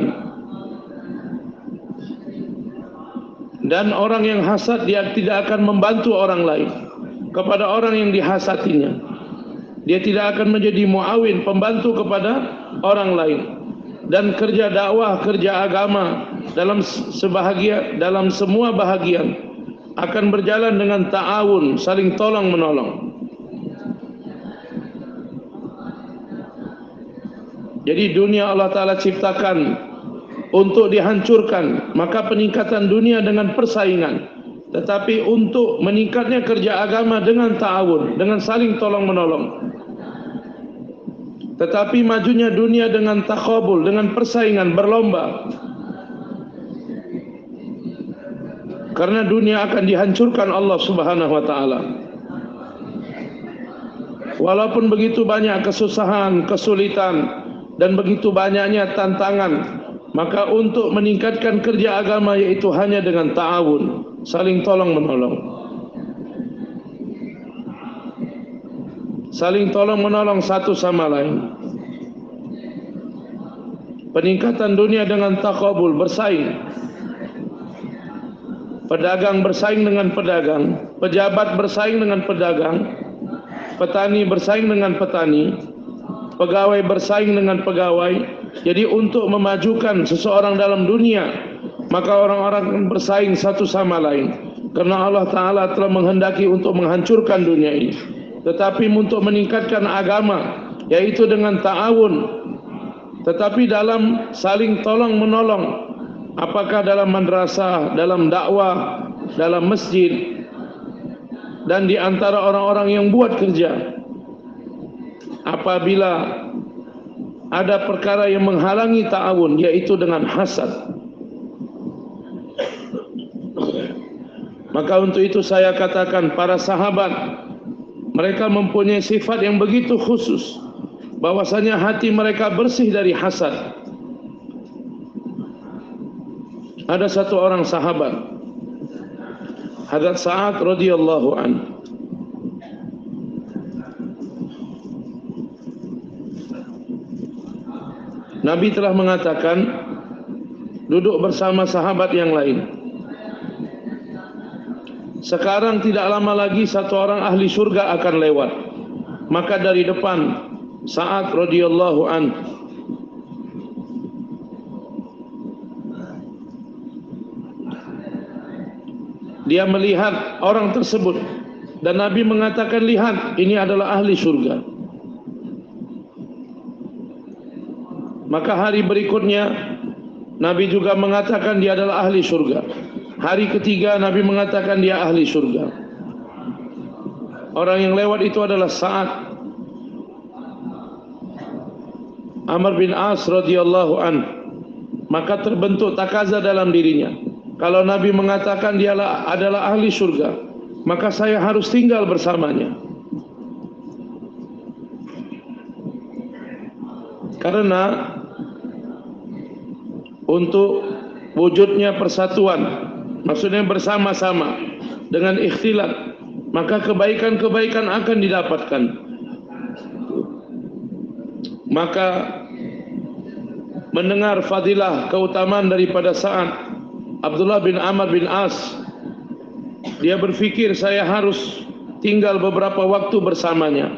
Dan orang yang hasad dia tidak akan membantu orang lain kepada orang yang dihasatinya. Dia tidak akan menjadi muawin pembantu kepada orang lain dan kerja dakwah kerja agama dalam sebahagia dalam semua bahagian akan berjalan dengan ta'awun saling tolong menolong Jadi dunia Allah Ta'ala ciptakan untuk dihancurkan. Maka peningkatan dunia dengan persaingan. Tetapi untuk meningkatnya kerja agama dengan ta'awun. Dengan saling tolong menolong. Tetapi majunya dunia dengan takhabul, dengan persaingan, berlomba. Karena dunia akan dihancurkan Allah Subhanahu wa taala. Walaupun begitu banyak kesusahan, kesulitan, dan begitu banyaknya tantangan maka untuk meningkatkan kerja agama yaitu hanya dengan ta'awun saling tolong menolong saling tolong menolong satu sama lain. Peningkatan dunia dengan takabul bersaing. Pedagang bersaing dengan pedagang, pejabat bersaing dengan pedagang, petani bersaing dengan petani, pegawai bersaing dengan pegawai. Jadi untuk memajukan seseorang dalam dunia, maka orang-orang bersaing satu sama lain. Karena Allah Ta'ala telah menghendaki untuk menghancurkan dunia ini. Tetapi untuk meningkatkan agama, yaitu dengan ta'awun, tetapi dalam saling tolong menolong, apakah dalam madrasah, dalam dakwah, dalam masjid dan di antara orang-orang yang buat kerja. Apabila ada perkara yang menghalangi ta'awun yaitu dengan hasad. Maka untuk itu saya katakan para sahabat mereka mempunyai sifat yang begitu khusus. Bahwasanya hati mereka bersih dari hasad. Ada satu orang sahabat Hadrat Sa'ad radhiyallahu an. Nabi telah mengatakan duduk bersama sahabat yang lain Sekarang tidak lama lagi satu orang ahli surga akan lewat. Maka dari depan Sa'ad radhiyallahu an. Dia melihat orang tersebut. Dan Nabi mengatakan lihat ini adalah ahli surga maka hari berikutnya Nabi juga mengatakan dia adalah ahli surga hari ketiga Nabi mengatakan dia ahli surga orang yang lewat itu adalah saat Amr bin As radhiyallahu an. Maka terbentuk takaza dalam dirinya. Kalau Nabi mengatakan dia adalah ahli surga, maka saya harus tinggal bersamanya. Karena untuk wujudnya persatuan, maksudnya bersama-sama dengan ikhtilat, maka kebaikan-kebaikan akan didapatkan. Maka mendengar fadilah keutamaan daripada saat Abdullah bin Amr bin As dia berfikir saya harus tinggal beberapa waktu bersamanya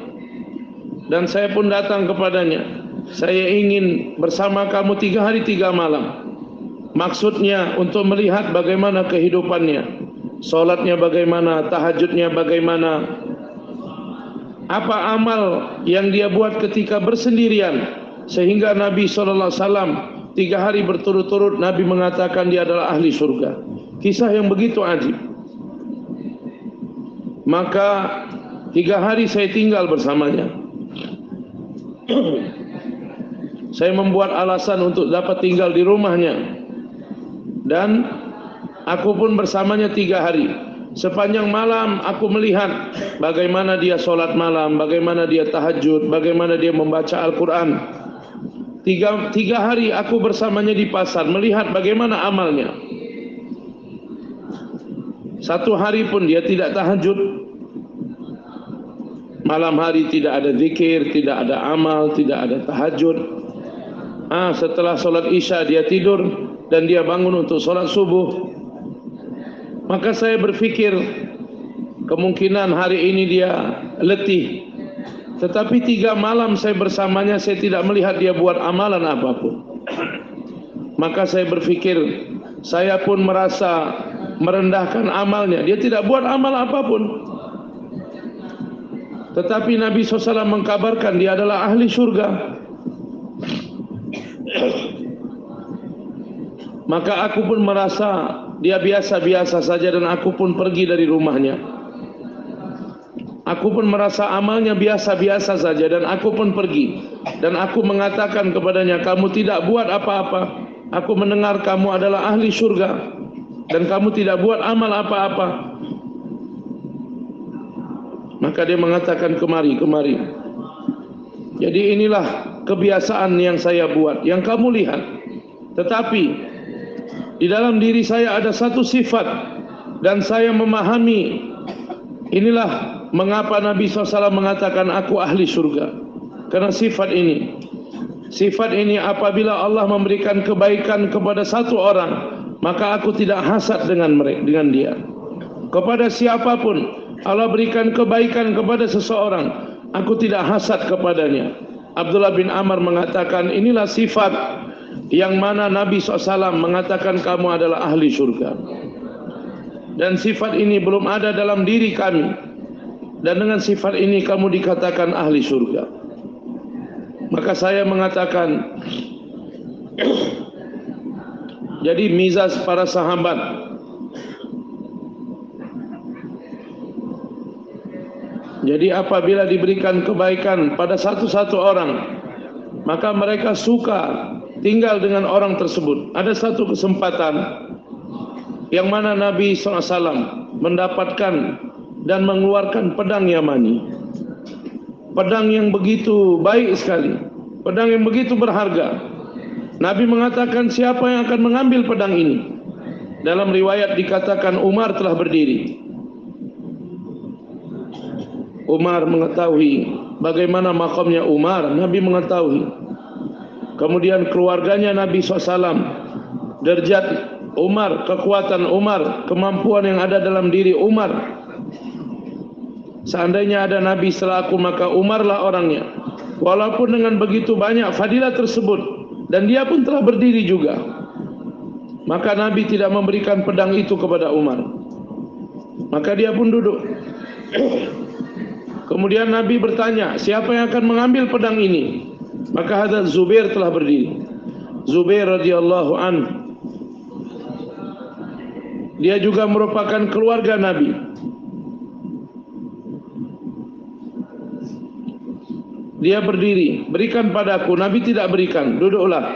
dan saya pun datang kepadanya saya ingin bersama kamu tiga hari tiga malam maksudnya untuk melihat bagaimana kehidupannya solatnya bagaimana tahajudnya bagaimana apa amal yang dia buat ketika bersendirian sehingga Nabi sallallahu alaihi wasallam Tiga hari berturut-turut Nabi mengatakan dia adalah ahli surga. Kisah yang begitu ajib. Maka tiga hari saya tinggal bersamanya. saya membuat alasan untuk dapat tinggal di rumahnya. Dan aku pun bersamanya tiga hari. Sepanjang malam aku melihat bagaimana dia solat malam, bagaimana dia tahajud, bagaimana dia membaca Al-Quran. Tiga, tiga hari aku bersamanya di pasar melihat bagaimana amalnya. Satu hari pun dia tidak tahajud. Malam hari tidak ada zikir, tidak ada amal, tidak ada tahajud. Ah, setelah solat isya dia tidur dan dia bangun untuk solat subuh. Maka saya berfikir kemungkinan hari ini dia letih tetapi tiga malam saya bersamanya saya tidak melihat dia buat amalan apapun. Maka saya berfikir saya pun merasa merendahkan amalnya. Dia tidak buat amal apapun. Tetapi Nabi SAW mengkabarkan dia adalah ahli surga. Maka aku pun merasa dia biasa-biasa saja dan aku pun pergi dari rumahnya. Aku pun merasa amalnya biasa-biasa saja dan aku pun pergi. Dan aku mengatakan kepadanya, kamu tidak buat apa-apa. Aku mendengar kamu adalah ahli surga. Dan kamu tidak buat amal apa-apa. Maka dia mengatakan, kemari, kemari. Jadi inilah kebiasaan yang saya buat, yang kamu lihat. Tetapi, di dalam diri saya ada satu sifat. Dan saya memahami, inilah mengapa Nabi SAW mengatakan aku ahli surga? Karena sifat ini. Sifat ini apabila Allah memberikan kebaikan kepada satu orang, maka aku tidak hasad dengan mereka, dengan dia. Kepada siapapun Allah berikan kebaikan kepada seseorang, aku tidak hasad kepadanya. Abdullah bin Amr mengatakan inilah sifat yang mana Nabi SAW mengatakan kamu adalah ahli surga. Dan sifat ini belum ada dalam diri kami. Dan dengan sifat ini kamu dikatakan ahli surga. Maka saya mengatakan, jadi mizas para sahabat. Jadi apabila diberikan kebaikan pada satu-satu orang, maka mereka suka tinggal dengan orang tersebut. Ada satu kesempatan yang mana Nabi SAW mendapatkan dan mengeluarkan pedang Yamani. Pedang yang begitu baik sekali. Pedang yang begitu berharga. Nabi mengatakan siapa yang akan mengambil pedang ini. Dalam riwayat dikatakan Umar telah berdiri. Umar mengetahui bagaimana makamnya Umar. Nabi mengetahui. Kemudian keluarganya Nabi SAW. Derjat Umar, kekuatan Umar, kemampuan yang ada dalam diri Umar. Seandainya ada Nabi selaku maka Umarlah orangnya. Walaupun dengan begitu banyak fadilah tersebut dan dia pun telah berdiri juga. Maka Nabi tidak memberikan pedang itu kepada Umar. Maka dia pun duduk. Kemudian Nabi bertanya, siapa yang akan mengambil pedang ini? Maka Hadrat Zubair telah berdiri. Zubair radhiyallahu anhu dia juga merupakan keluarga Nabi. Dia berdiri, berikan padaku. Nabi tidak berikan, duduklah.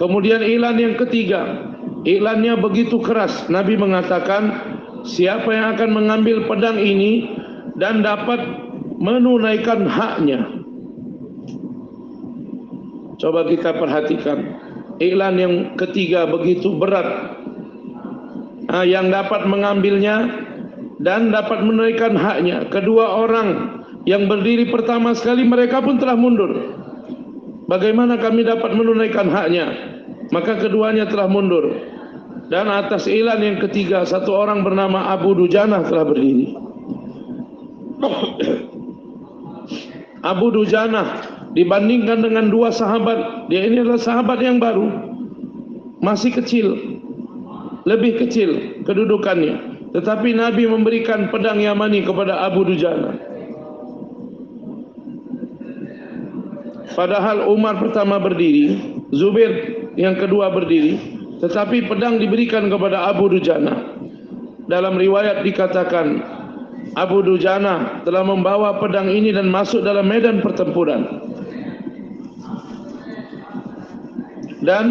Kemudian iklan yang ketiga, iklannya begitu keras. Nabi mengatakan, siapa yang akan mengambil pedang ini dan dapat menunaikan haknya. Coba kita perhatikan, iklan yang ketiga begitu berat ha, yang dapat mengambilnya dan dapat menunaikan haknya. Kedua orang yang berdiri pertama sekali mereka pun telah mundur. Bagaimana kami dapat menunaikan haknya? Maka keduanya telah mundur. Dan atas ilan yang ketiga satu orang bernama Abu Dujana telah berdiri. Abu Dujana dibandingkan dengan dua sahabat, dia ini adalah sahabat yang baru. Masih kecil, lebih kecil kedudukannya. Tetapi Nabi memberikan pedang Yamani kepada Abu Dujana. Padahal Umar pertama berdiri Zubair yang kedua berdiri tetapi pedang diberikan kepada Abu Dujana. Dalam riwayat dikatakan Abu Dujana telah membawa pedang ini dan masuk dalam medan pertempuran dan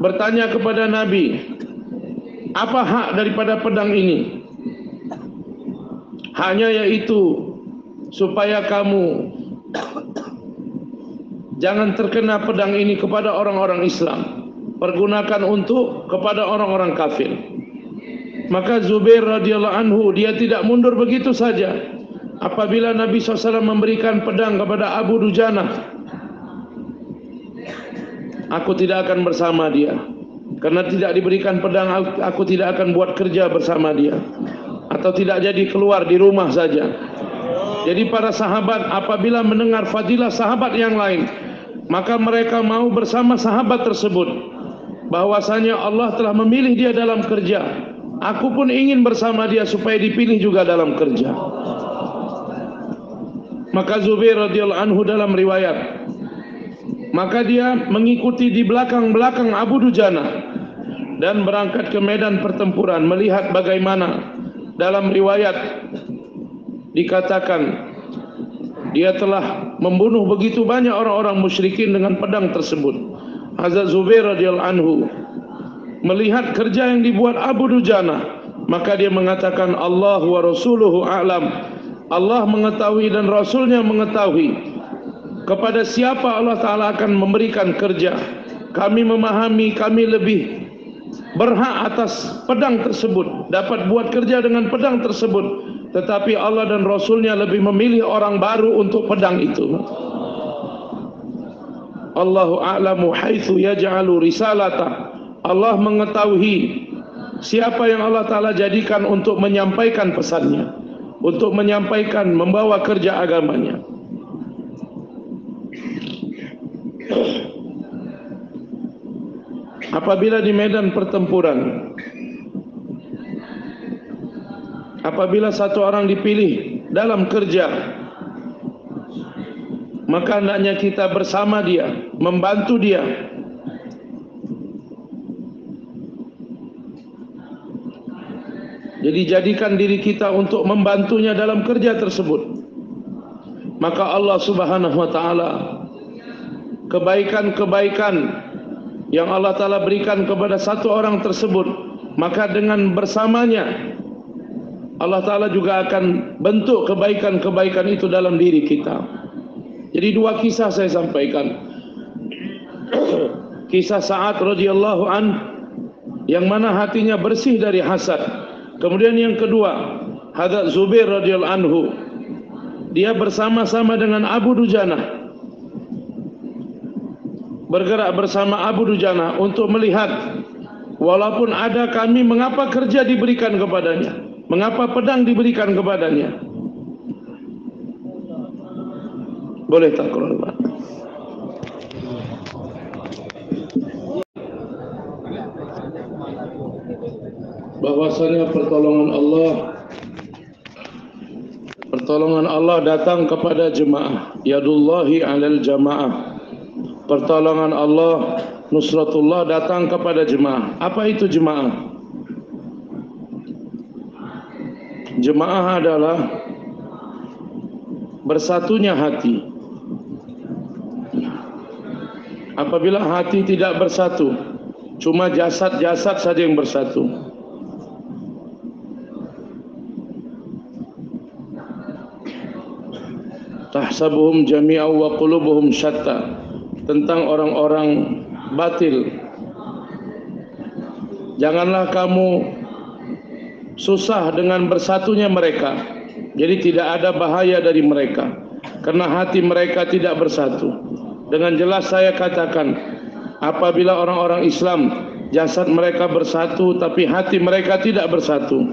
bertanya kepada Nabi apa hak daripada pedang ini? Hanya yaitu supaya kamu jangan terkena pedang ini kepada orang-orang Islam. Pergunakan untuk kepada orang-orang kafir. Maka Zubair radhiyallahu anhu dia tidak mundur begitu saja. Apabila Nabi SAW memberikan pedang kepada Abu Dujana, aku tidak akan bersama dia. Karena tidak diberikan pedang aku tidak akan buat kerja bersama dia. Atau tidak jadi keluar di rumah saja. Jadi para sahabat apabila mendengar fadilah sahabat yang lain Maka mereka mau bersama sahabat tersebut. Bahwasanya Allah telah memilih dia dalam kerja. Aku pun ingin bersama dia supaya dipilih juga dalam kerja. Maka Zubair radhiyallahu anhu dalam riwayat Maka dia mengikuti di belakang-belakang Abu Dujana dan berangkat ke medan pertempuran melihat bagaimana dalam riwayat dikatakan dia telah membunuh begitu banyak orang-orang musyrikin dengan pedang tersebut. Hazrat Zubair radhiyallahu anhu melihat kerja yang dibuat Abu Dujana, maka dia mengatakan Allah wa rasuluhu a'lam. Allah mengetahui dan rasulnya mengetahui kepada siapa Allah taala akan memberikan kerja. Kami memahami, kami lebih berhak atas pedang tersebut dapat buat kerja dengan pedang tersebut tetapi Allah dan Rasulnya lebih memilih orang baru untuk pedang itu. Allahu a'lamu haitsu yaj'alu risalata. Allah mengetahui siapa yang Allah Taala jadikan untuk menyampaikan pesannya, untuk menyampaikan membawa kerja agamanya. Apabila di medan pertempuran apabila satu orang dipilih dalam kerja maka hendaknya kita bersama dia membantu dia. Jadi jadikan diri kita untuk membantunya dalam kerja tersebut. Maka Allah Subhanahu wa taala kebaikan-kebaikan yang Allah taala berikan kepada satu orang tersebut maka dengan bersamanya Allah Ta'ala juga akan bentuk kebaikan-kebaikan itu dalam diri kita. Jadi dua kisah saya sampaikan. kisah Sa'ad radhiyallahu an yang mana hatinya bersih dari hasad. Kemudian yang kedua, Hadat Zubair radhiyallahu anhu. Dia bersama-sama dengan Abu Dujana. Bergerak bersama Abu Dujana untuk melihat walaupun ada kami mengapa kerja diberikan kepadanya. Mengapa pedang diberikan kepadanya? Boleh tak Quran Pak? Bahwasanya pertolongan Allah Pertolongan Allah datang kepada jemaah Yadullahi alal jamaah Pertolongan Allah Nusratullah datang kepada jemaah Apa itu jemaah? jemaah adalah bersatunya hati. Apabila hati tidak bersatu, cuma jasad-jasad saja yang bersatu. Tahsabuhum jami'aw wa qulubuhum syatta tentang orang-orang batil. Janganlah kamu susah dengan bersatunya mereka. Jadi tidak ada bahaya dari mereka. Karena hati mereka tidak bersatu. Dengan jelas saya katakan, apabila orang-orang Islam jasad mereka bersatu tapi hati mereka tidak bersatu,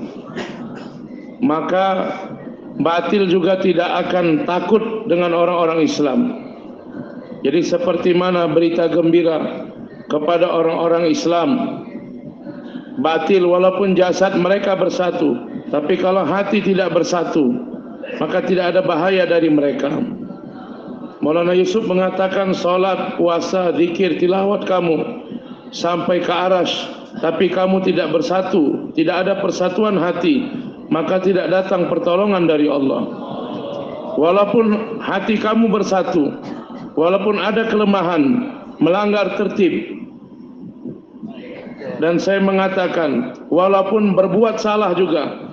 maka batil juga tidak akan takut dengan orang-orang Islam. Jadi seperti mana berita gembira kepada orang-orang Islam. Batil walaupun jasad mereka bersatu tapi kalau hati tidak bersatu maka tidak ada bahaya dari mereka. Maulana Yusuf mengatakan salat puasa zikir tilawat kamu sampai ke aras tapi kamu tidak bersatu tidak ada persatuan hati maka tidak datang pertolongan dari Allah. Walaupun hati kamu bersatu walaupun ada kelemahan melanggar tertib. Dan saya mengatakan walaupun berbuat salah juga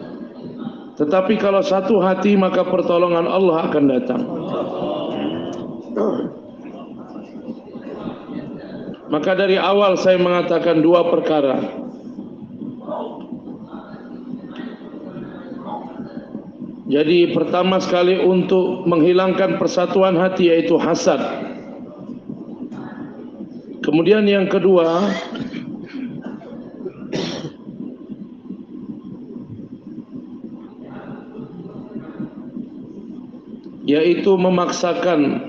tetapi kalau satu hati maka pertolongan Allah akan datang. Maka dari awal saya mengatakan dua perkara jadi pertama sekali untuk menghilangkan persatuan hati yaitu hasad. Kemudian yang kedua yaitu memaksakan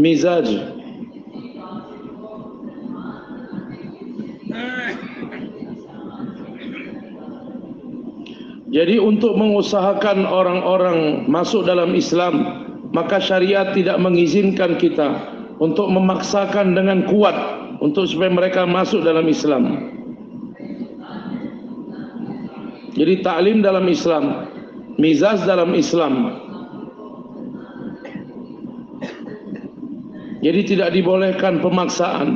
mizaj jadi untuk mengusahakan orang-orang masuk dalam Islam maka syariat tidak mengizinkan kita untuk memaksakan dengan kuat untuk supaya mereka masuk dalam Islam jadi taklim dalam Islam mizaz dalam Islam. Jadi tidak dibolehkan pemaksaan.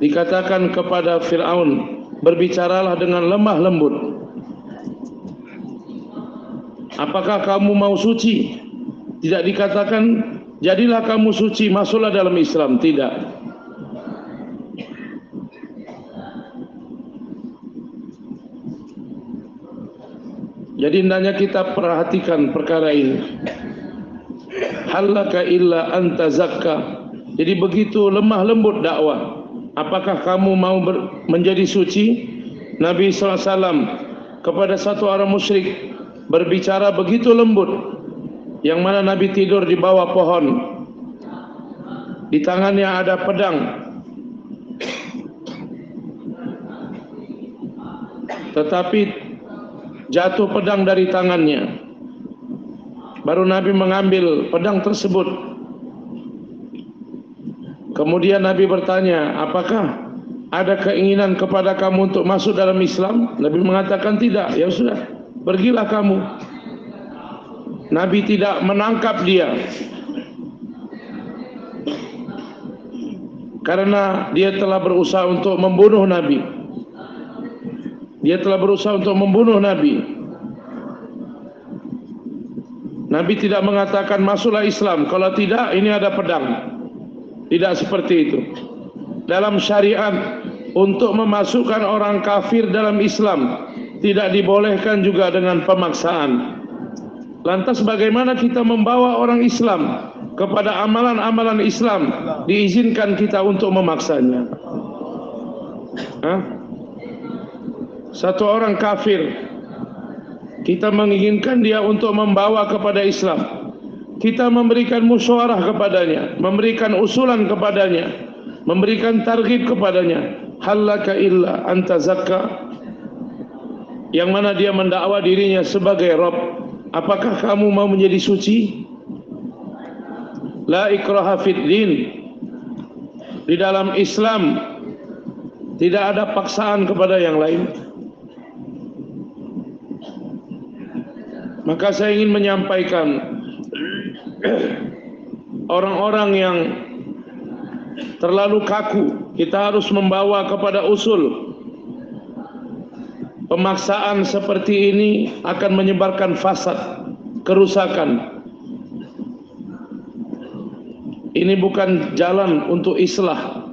Dikatakan kepada Fir'aun, berbicaralah dengan lemah lembut. Apakah kamu mau suci? Tidak dikatakan, jadilah kamu suci, masuklah dalam Islam. Tidak. Jadi hendaknya kita perhatikan perkara ini. Halaka illa anta zakka. Jadi begitu lemah lembut dakwah. Apakah kamu mau menjadi suci? Nabi SAW kepada satu orang musyrik berbicara begitu lembut. Yang mana Nabi tidur di bawah pohon. Di tangannya ada pedang. Tetapi jatuh pedang dari tangannya. Baru Nabi mengambil pedang tersebut. Kemudian Nabi bertanya, apakah ada keinginan kepada kamu untuk masuk dalam Islam? Nabi mengatakan tidak. Ya sudah, pergilah kamu. Nabi tidak menangkap dia. Karena dia telah berusaha untuk membunuh Nabi. Dia telah berusaha untuk membunuh Nabi. Nabi tidak mengatakan masuklah Islam. Kalau tidak, ini ada pedang. Tidak seperti itu. Dalam syariat, untuk memasukkan orang kafir dalam Islam, tidak dibolehkan juga dengan pemaksaan. Lantas bagaimana kita membawa orang Islam kepada amalan-amalan Islam diizinkan kita untuk memaksanya? Hah? Satu orang kafir kita menginginkan dia untuk membawa kepada Islam. Kita memberikan musyawarah kepadanya, memberikan usulan kepadanya, memberikan targib kepadanya. Halaka illa anta zakka. Yang mana dia mendakwa dirinya sebagai Rabb. Apakah kamu mau menjadi suci? La ikraha fid din. Di dalam Islam tidak ada paksaan kepada yang lain. Maka saya ingin menyampaikan orang-orang yang terlalu kaku, kita harus membawa kepada usul. Pemaksaan seperti ini akan menyebarkan fasad, kerusakan. Ini bukan jalan untuk islah.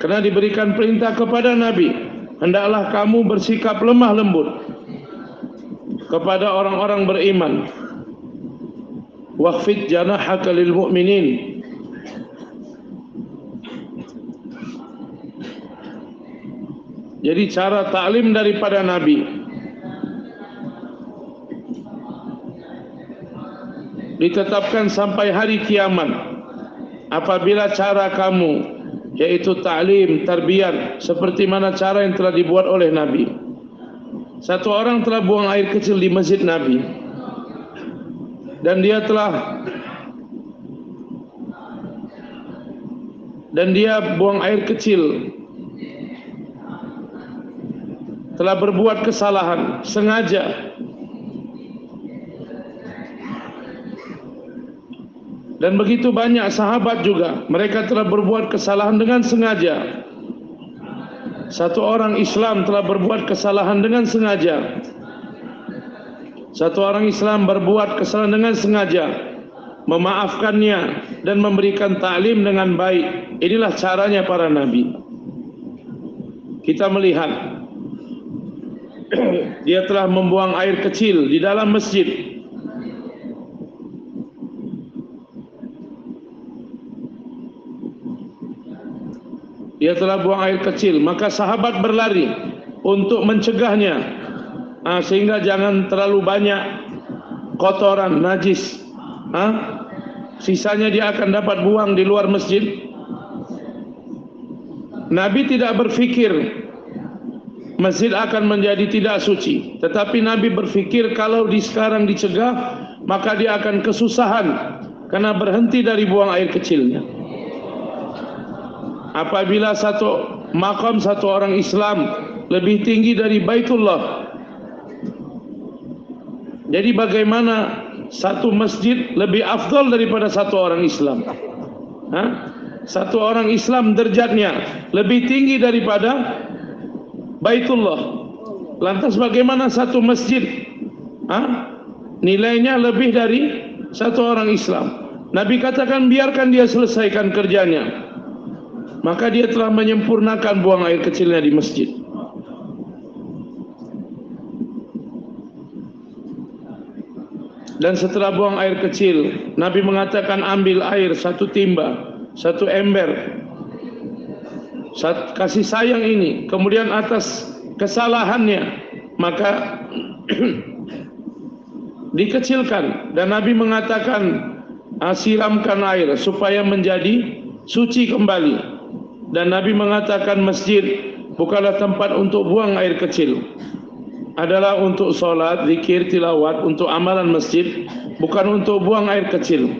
Karena diberikan perintah kepada Nabi, hendaklah kamu bersikap lemah lembut kepada orang-orang beriman. Janahaka lil mu'minin. Jadi cara taklim daripada Nabi ditetapkan sampai hari kiamat apabila cara kamu yaitu taklim, tarbiyat seperti mana cara yang telah dibuat oleh Nabi. Satu orang telah buang air kecil di masjid Nabi dan dia telah dan dia buang air kecil. Telah berbuat kesalahan. Sengaja. Dan begitu banyak sahabat juga mereka telah berbuat kesalahan dengan sengaja. Satu orang Islam telah berbuat kesalahan dengan sengaja. Satu orang Islam berbuat kesalahan dengan sengaja, memaafkannya dan memberikan taklim dengan baik. Inilah caranya para nabi. Kita melihat dia telah membuang air kecil di dalam masjid dia telah buang air kecil maka sahabat berlari untuk mencegahnya ha, sehingga jangan terlalu banyak kotoran najis ha? sisanya dia akan dapat buang di luar masjid Nabi tidak berfikir masjid akan menjadi tidak suci tetapi Nabi berfikir kalau di sekarang dicegah maka dia akan kesusahan karena berhenti dari buang air kecilnya apabila satu makam satu orang Islam lebih tinggi dari Baitullah. Jadi bagaimana satu masjid lebih afdal daripada satu orang Islam? Ha? Satu orang Islam derjatnya lebih tinggi daripada Baitullah. Lantas bagaimana satu masjid? Ha? Nilainya lebih dari satu orang Islam. Nabi katakan biarkan dia selesaikan kerjanya maka dia telah menyempurnakan buang air kecilnya di masjid. Dan setelah buang air kecil Nabi mengatakan ambil air satu timba satu ember kasih sayang ini kemudian atas kesalahannya. Maka dikecilkan dan Nabi mengatakan siramkan air supaya menjadi suci kembali. Dan Nabi mengatakan masjid bukanlah tempat untuk buang air kecil adalah untuk solat, zikir, tilawat, untuk amalan masjid bukan untuk buang air kecil.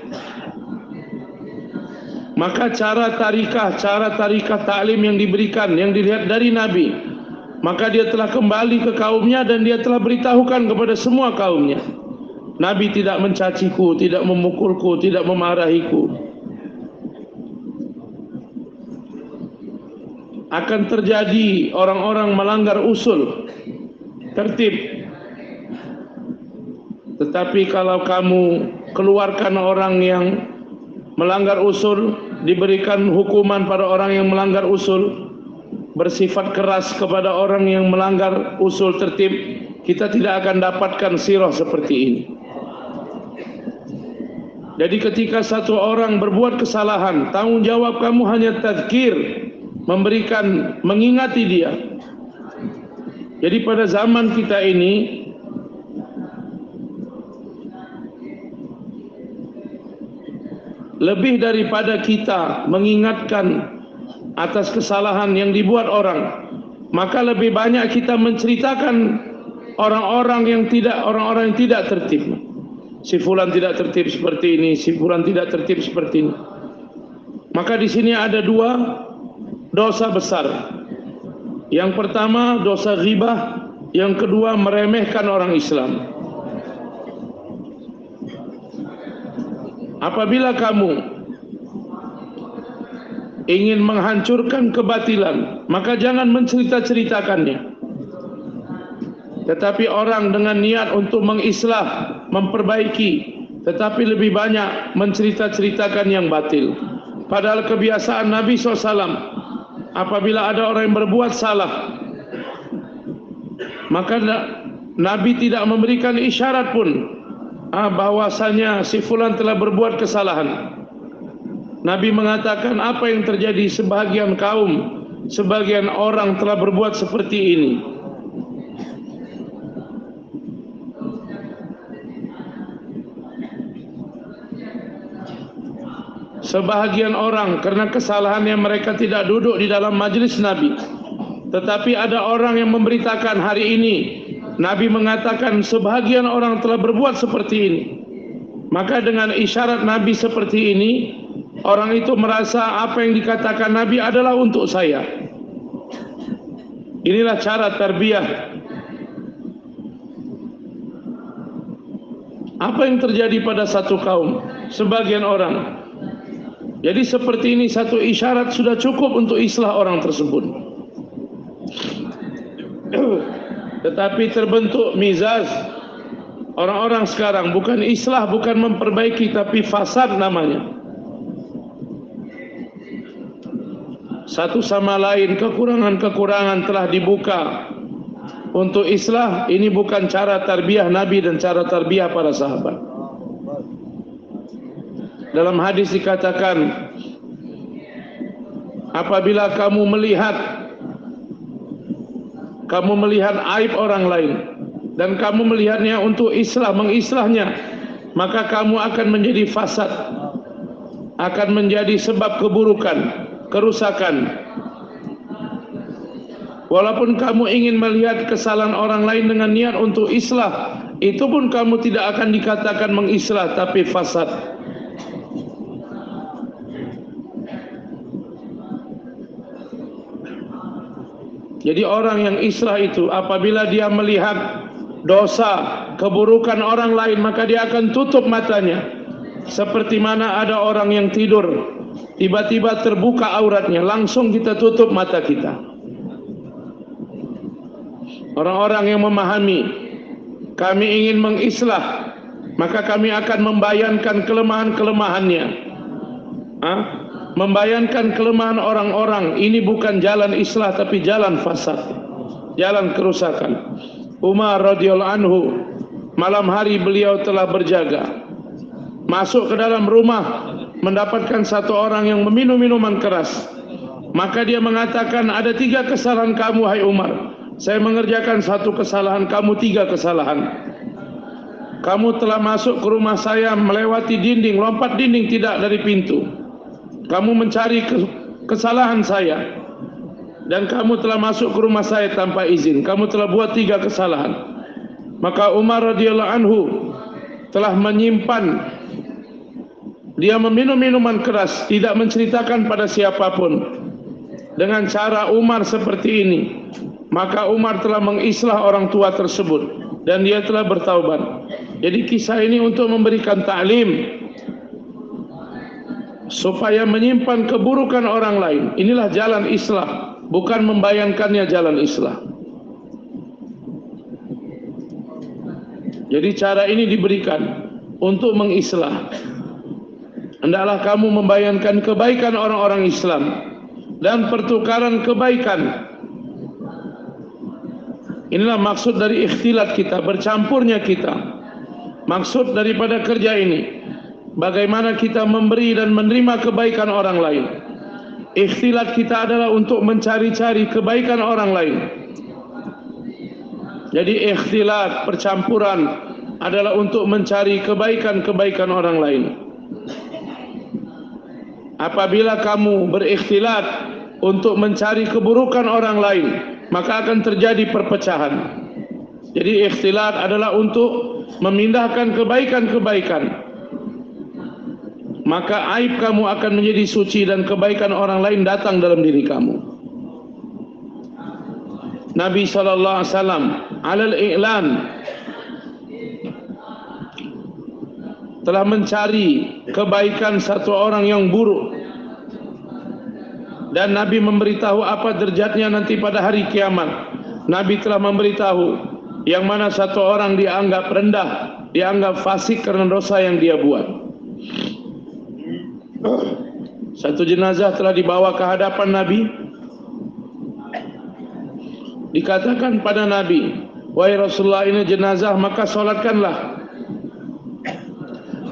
Maka cara tarikah, cara tarikah taklim yang diberikan, yang dilihat dari Nabi maka dia telah kembali ke kaumnya dan dia telah beritahukan kepada semua kaumnya. Nabi tidak mencaciku, tidak memukulku, tidak memarahiku. Akan terjadi orang-orang melanggar usul tertib. Tetapi kalau kamu keluarkan orang yang melanggar usul, diberikan hukuman pada orang yang melanggar usul, bersifat keras kepada orang yang melanggar usul tertib, kita tidak akan dapatkan sirah seperti ini. Jadi ketika satu orang berbuat kesalahan, tanggung jawab kamu hanya tazkir, memberikan, mengingati dia. Jadi pada zaman kita ini, lebih daripada kita mengingatkan atas kesalahan yang dibuat orang, maka lebih banyak kita menceritakan orang-orang yang tidak orang-orang yang tidak tertib si fulan tidak tertib seperti ini, si fulan tidak tertib seperti ini. Maka di sini ada dua dosa besar. Yang pertama dosa ghibah, yang kedua meremehkan orang Islam. Apabila kamu ingin menghancurkan kebatilan, maka jangan mencerita-ceritakannya. Tetapi orang dengan niat untuk mengislah, memperbaiki, tetapi lebih banyak mencerita-ceritakan yang batil. Padahal kebiasaan Nabi SAW, apabila ada orang yang berbuat salah, maka Nabi tidak memberikan isyarat pun ah, bahwasanya si fulan telah berbuat kesalahan. Nabi mengatakan apa yang terjadi sebagian kaum, sebagian orang telah berbuat seperti ini. Sebahagian orang karena kesalahannya mereka tidak duduk di dalam majlis Nabi. Tetapi ada orang yang memberitakan hari ini Nabi mengatakan sebahagian orang telah berbuat seperti ini. Maka dengan isyarat Nabi seperti ini, orang itu merasa apa yang dikatakan Nabi adalah untuk saya. Inilah cara tarbiyah. Apa yang terjadi pada satu kaum? Sebagian orang jadi seperti ini satu isyarat sudah cukup untuk islah orang tersebut. Tetapi terbentuk mizaz orang-orang sekarang bukan islah, bukan memperbaiki tapi fasad namanya. Satu sama lain kekurangan-kekurangan telah dibuka untuk islah. Ini bukan cara tarbiyah Nabi dan cara tarbiyah para sahabat dalam hadis dikatakan apabila kamu melihat kamu melihat aib orang lain dan kamu melihatnya untuk islah mengislahnya maka kamu akan menjadi fasad akan menjadi sebab keburukan kerusakan. Walaupun kamu ingin melihat kesalahan orang lain dengan niat untuk islah itu pun kamu tidak akan dikatakan mengislah tapi fasad Jadi orang yang islah itu apabila dia melihat dosa, keburukan orang lain maka dia akan tutup matanya. Seperti mana ada orang yang tidur, tiba-tiba terbuka auratnya, langsung kita tutup mata kita. Orang-orang yang memahami kami ingin mengislah, maka kami akan membayangkan kelemahan-kelemahannya. Ah, membayangkan kelemahan orang-orang ini bukan jalan islah tapi jalan fasad jalan kerusakan Umar radhiyallahu anhu malam hari beliau telah berjaga. Masuk ke dalam rumah, mendapatkan satu orang yang meminum minuman keras. Maka dia mengatakan, ada tiga kesalahan kamu, hai Umar. Saya mengerjakan satu kesalahan, kamu tiga kesalahan. Kamu telah masuk ke rumah saya melewati dinding, lompat dinding tidak dari pintu. Kamu mencari kesalahan saya. Dan kamu telah masuk ke rumah saya tanpa izin. Kamu telah buat tiga kesalahan. Maka Umar radhiyallahu anhu telah menyimpan dia meminum minuman keras tidak menceritakan pada siapapun dengan cara Umar seperti ini maka Umar telah mengislah orang tua tersebut dan dia telah bertaubat jadi kisah ini untuk memberikan taklim supaya menyimpan keburukan orang lain inilah jalan islah bukan membayangkannya jalan islah jadi cara ini diberikan untuk mengislah hendaklah kamu membayangkan kebaikan orang-orang Islam dan pertukaran kebaikan. Inilah maksud dari ikhtilat kita, bercampurnya kita. Maksud daripada kerja ini, bagaimana kita memberi dan menerima kebaikan orang lain. Ikhtilat kita adalah untuk mencari-cari kebaikan orang lain. Jadi ikhtilat, percampuran adalah untuk mencari kebaikan-kebaikan orang lain apabila kamu berikhtilat untuk mencari keburukan orang lain maka akan terjadi perpecahan jadi ikhtilat adalah untuk memindahkan kebaikan-kebaikan maka aib kamu akan menjadi suci dan kebaikan orang lain datang dalam diri kamu. Nabi sallallahu alaihi wasallam alal i'lan telah mencari kebaikan satu orang yang buruk. Dan Nabi memberitahu apa derajatnya nanti pada hari kiamat. Nabi telah memberitahu yang mana satu orang dianggap rendah dianggap fasik karena dosa yang dia buat satu jenazah telah dibawa ke hadapan Nabi dikatakan pada Nabi wahai Rasulullah ini jenazah maka solatkanlah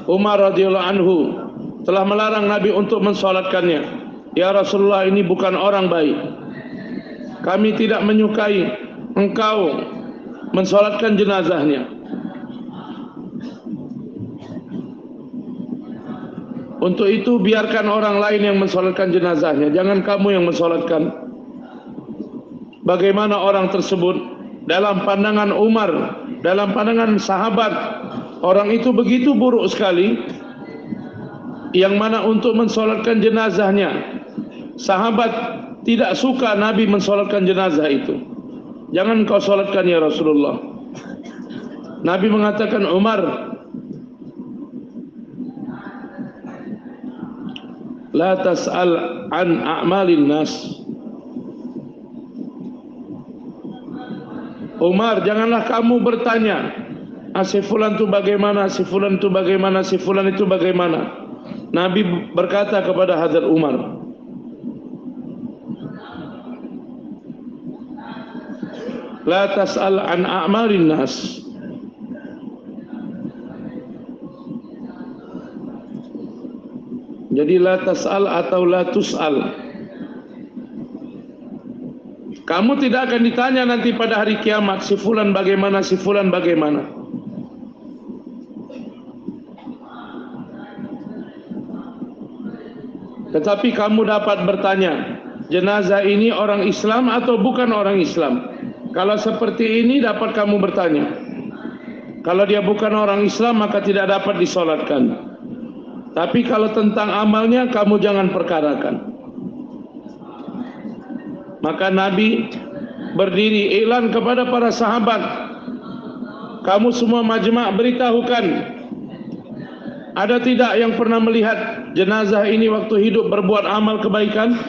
Umar radhiyallahu anhu telah melarang Nabi untuk mensolatkannya. Ya Rasulullah ini bukan orang baik. Kami tidak menyukai engkau mensolatkan jenazahnya. Untuk itu biarkan orang lain yang mensolatkan jenazahnya. Jangan kamu yang mensolatkan. Bagaimana orang tersebut dalam pandangan Umar, dalam pandangan sahabat Orang itu begitu buruk sekali Yang mana untuk mensolatkan jenazahnya Sahabat tidak suka Nabi mensolatkan jenazah itu Jangan kau solatkan ya Rasulullah Nabi mengatakan Umar La tas'al an a'malin nas Umar janganlah kamu bertanya si fulan itu bagaimana, si fulan itu bagaimana, si fulan itu bagaimana. Nabi berkata kepada Hazrat Umar. La tas'al an a'malin nas. Jadi la tas'al atau la tus'al. Kamu tidak akan ditanya nanti pada hari kiamat si fulan bagaimana, si fulan bagaimana. Tetapi kamu dapat bertanya, jenazah ini orang Islam atau bukan orang Islam? Kalau seperti ini dapat kamu bertanya. Kalau dia bukan orang Islam maka tidak dapat disolatkan. Tapi kalau tentang amalnya kamu jangan perkarakan. Maka Nabi berdiri iklan kepada para sahabat. Kamu semua majma' beritahukan ada tidak yang pernah melihat jenazah ini waktu hidup berbuat amal kebaikan?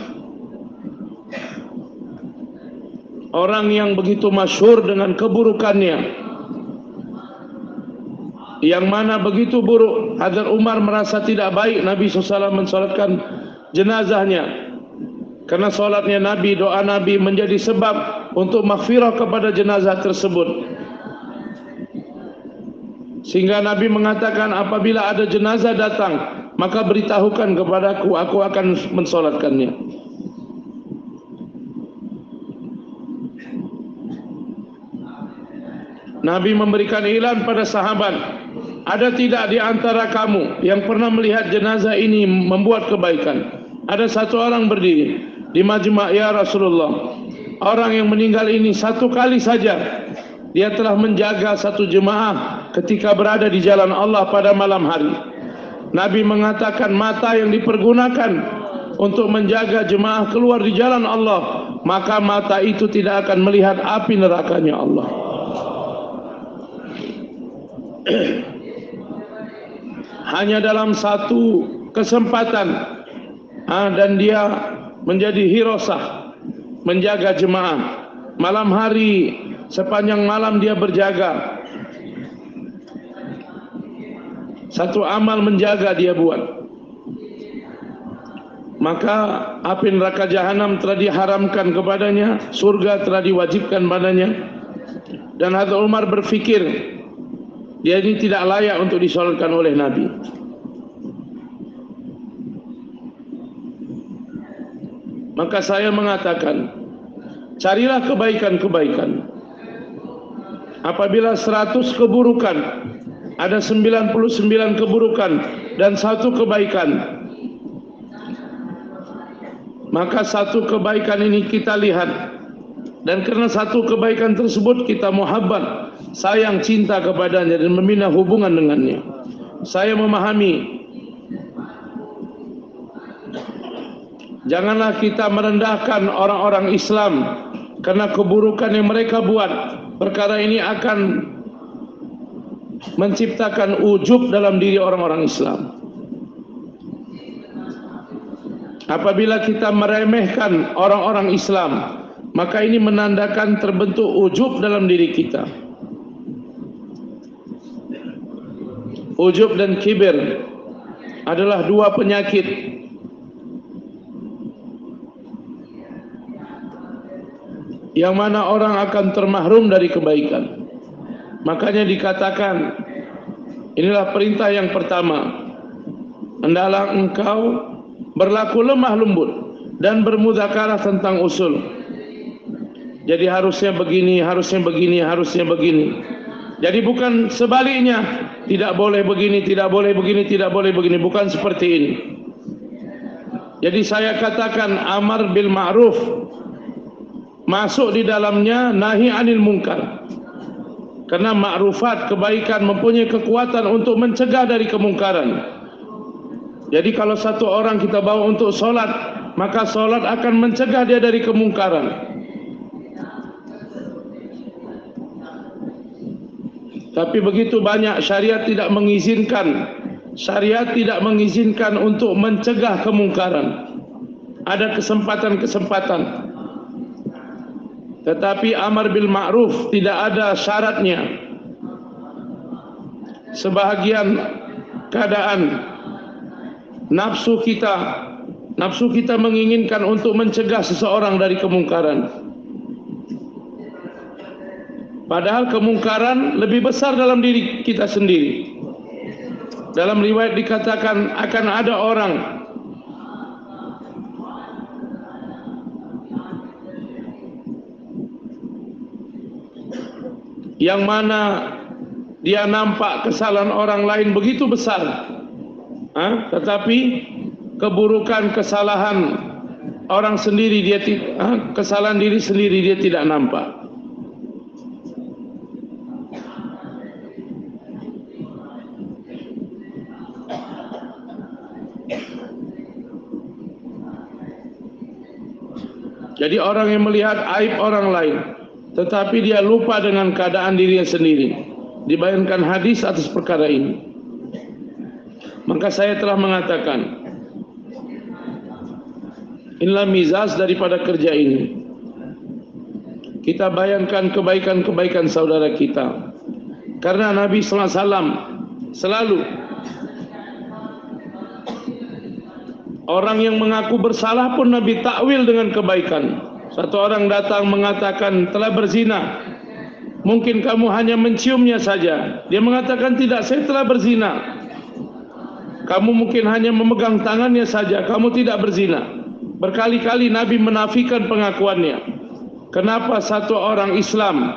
Orang yang begitu masyhur dengan keburukannya. Yang mana begitu buruk Hadar Umar merasa tidak baik Nabi SAW mensolatkan jenazahnya. Karena solatnya Nabi, doa Nabi menjadi sebab untuk maghfirah kepada jenazah tersebut. Sehingga Nabi mengatakan apabila ada jenazah datang, maka beritahukan kepadaku, aku akan mensolatkannya. Nabi memberikan iklan pada sahabat, ada tidak di antara kamu yang pernah melihat jenazah ini membuat kebaikan? Ada satu orang berdiri di majma' ya Rasulullah. Orang yang meninggal ini satu kali saja dia telah menjaga satu jemaah ketika berada di jalan Allah pada malam hari. Nabi mengatakan mata yang dipergunakan untuk menjaga jemaah keluar di jalan Allah, maka mata itu tidak akan melihat api nerakanya Allah. hanya dalam satu kesempatan. Ha, dan dia menjadi hirosah menjaga jemaah. Malam hari sepanjang malam dia berjaga. Satu amal menjaga dia buat. Maka api neraka jahanam telah diharamkan kepadanya surga telah diwajibkan padanya. Dan Hadrat Umar berfikir dia ini tidak layak untuk disolatkan oleh Nabi. Maka saya mengatakan, carilah kebaikan-kebaikan. Apabila seratus keburukan, ada sembilan puluh sembilan keburukan dan satu kebaikan. Maka satu kebaikan ini kita lihat dan kerana satu kebaikan tersebut kita muhabbat sayang cinta kepadanya dan membina hubungan dengannya. Saya memahami Janganlah kita merendahkan orang-orang Islam karena keburukan yang mereka buat. Perkara ini akan menciptakan ujub dalam diri orang-orang Islam. Apabila kita meremehkan orang-orang Islam, maka ini menandakan terbentuk ujub dalam diri kita. ujub dan kibir adalah dua penyakit. Yang mana orang akan termahrum dari kebaikan. Makanya dikatakan inilah perintah yang pertama. Hendaklah engkau berlaku lemah lembut dan bermudakarah tentang usul jadi harusnya begini harusnya begini harusnya begini jadi bukan sebaliknya, tidak boleh begini, tidak boleh begini, tidak boleh begini, bukan seperti ini. Jadi saya katakan amar bil ma'ruf masuk di dalamnya nahi anil mungkar. Karena ma'rufat kebaikan mempunyai kekuatan untuk mencegah dari kemungkaran. Jadi kalau satu orang kita bawa untuk solat, maka solat akan mencegah dia dari kemungkaran. Tapi begitu banyak syariat tidak mengizinkan Syariat tidak mengizinkan untuk mencegah kemungkaran. Ada kesempatan-kesempatan. Tetapi amar bil ma'ruf tidak ada syaratnya. Sebahagian keadaan Nafsu kita Nafsu kita menginginkan untuk mencegah seseorang dari kemungkaran Padahal kemungkaran lebih besar dalam diri kita sendiri. Dalam riwayat dikatakan akan ada orang yang mana dia nampak kesalahan orang lain begitu besar. Tetapi keburukan kesalahan orang sendiri dia ha? kesalahan diri sendiri dia tidak nampak. Jadi orang yang melihat aib orang lain tetapi dia lupa dengan keadaan dirinya sendiri. Dibayangkan hadis atas perkara ini. Maka saya telah mengatakan inilah mizaz daripada kerja ini. Kita bayangkan kebaikan-kebaikan saudara kita. Karena Nabi sallallahu alaihi wasallam selalu Orang yang mengaku bersalah pun Nabi takwil dengan kebaikan. Satu orang datang mengatakan telah berzina. Mungkin kamu hanya menciumnya saja. Dia mengatakan tidak, saya telah berzina. Kamu mungkin hanya memegang tangannya saja, kamu tidak berzina. Berkali-kali Nabi menafikan pengakuannya. Kenapa satu orang Islam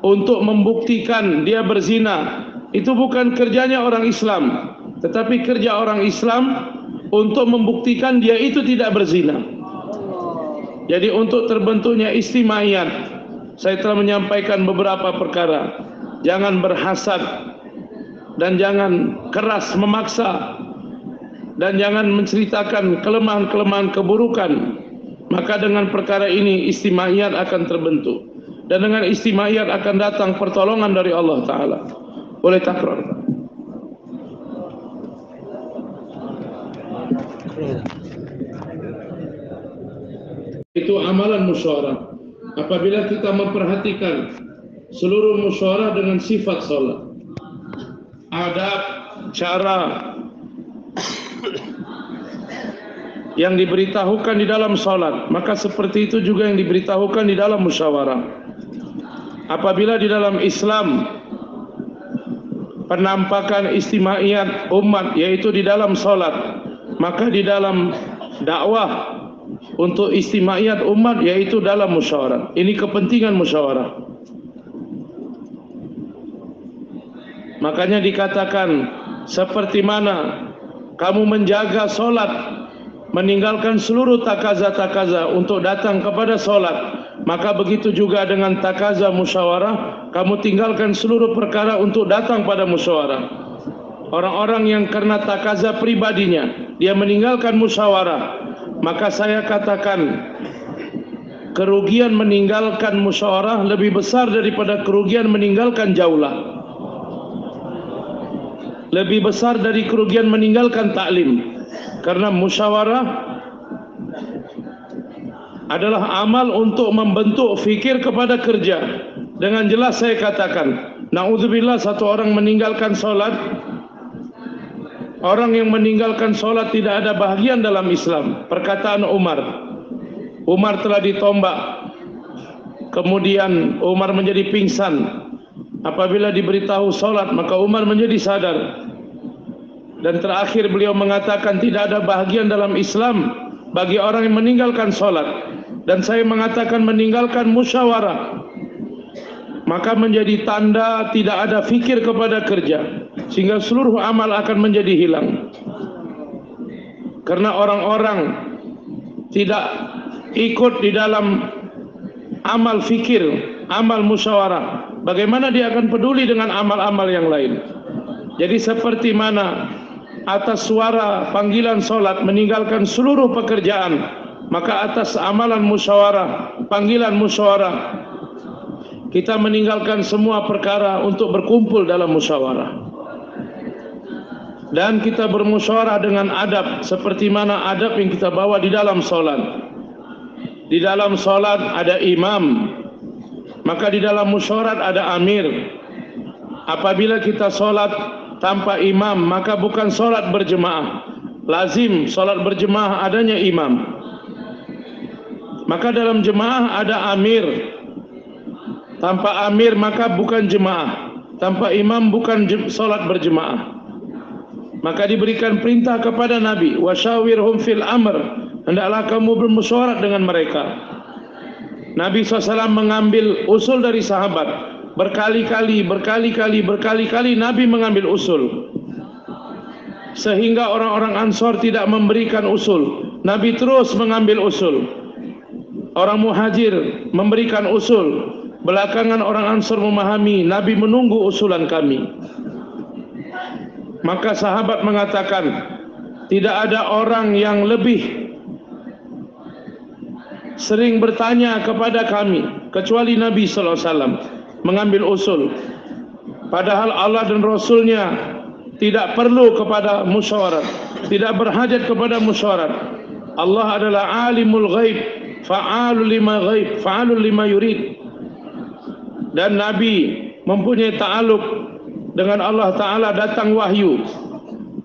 untuk membuktikan dia berzina itu bukan kerjanya orang Islam, tetapi kerja orang Islam untuk membuktikan dia itu tidak berzina. Jadi untuk terbentuknya istimaiyat, saya telah menyampaikan beberapa perkara. Jangan berhasad dan jangan keras memaksa dan jangan menceritakan kelemahan-kelemahan keburukan maka dengan perkara ini istimaiyat akan terbentuk dan dengan istimaiyat akan datang pertolongan dari Allah taala boleh takrar itu amalan musyawarah. Apabila kita memperhatikan seluruh musyawarah dengan sifat salat adab cara yang diberitahukan di dalam salat maka seperti itu juga yang diberitahukan di dalam musyawarah. Apabila di dalam Islam penampakan istimaiyat umat yaitu di dalam salat maka di dalam dakwah untuk istimaiyat umat yaitu dalam musyawarah ini kepentingan musyawarah makanya dikatakan seperti mana kamu menjaga solat, meninggalkan seluruh takaza-takaza untuk datang kepada solat, maka begitu juga dengan takaza musyawarah, kamu tinggalkan seluruh perkara untuk datang pada musyawarah. Orang-orang yang karena takaza pribadinya, dia meninggalkan musyawarah, maka saya katakan, kerugian meninggalkan musyawarah lebih besar daripada kerugian meninggalkan jaulah. Lebih besar dari kerugian meninggalkan taklim karena musyawarah adalah amal untuk membentuk fikir kepada kerja. Dengan jelas saya katakan naudzubillah satu orang meninggalkan solat orang yang meninggalkan solat tidak ada bahagian dalam Islam. Perkataan Umar. Umar telah ditombak. Kemudian Umar menjadi pingsan. Apabila diberitahu solat maka Umar menjadi sadar. Dan terakhir beliau mengatakan tidak ada bahagian dalam Islam bagi orang yang meninggalkan solat. Dan saya mengatakan meninggalkan musyawarah maka menjadi tanda tidak ada fikir kepada kerja sehingga seluruh amal akan menjadi hilang karena orang-orang tidak ikut di dalam amal fikir amal musyawarah bagaimana dia akan peduli dengan amal-amal yang lain. Jadi seperti mana atas suara panggilan solat meninggalkan seluruh pekerjaan, maka atas amalan musyawarah, panggilan musyawarah, kita meninggalkan semua perkara untuk berkumpul dalam musyawarah. Dan kita bermusyawarah dengan adab seperti mana adab yang kita bawa di dalam solat. Di dalam solat ada imam, maka di dalam musyawarah ada amir apabila kita solat tanpa imam maka bukan solat berjemaah lazim solat berjemaah adanya imam maka dalam jemaah ada amir tanpa amir maka bukan jemaah tanpa imam bukan solat berjemaah maka diberikan perintah kepada nabi wasyawirhum fil amr hendaklah kamu bermusyawarah dengan mereka Nabi SAW mengambil usul dari sahabat berkali-kali, berkali-kali, berkali-kali Nabi mengambil usul sehingga orang-orang Ansor tidak memberikan usul. Nabi terus mengambil usul. Orang Muhajir memberikan usul. Belakangan orang Ansor memahami Nabi menunggu usulan kami. Maka sahabat mengatakan tidak ada orang yang lebih sering bertanya kepada kami kecuali Nabi sallallahu alaihi wasallam mengambil usul. Padahal Allah dan Rasulnya tidak perlu kepada musyawarah tidak berhajat kepada musyawarah. Allah adalah alimul ghaib fa'alul lima ghaib fa'alul lima yurid dan Nabi mempunyai ta'aluk dengan Allah Ta'ala datang wahyu.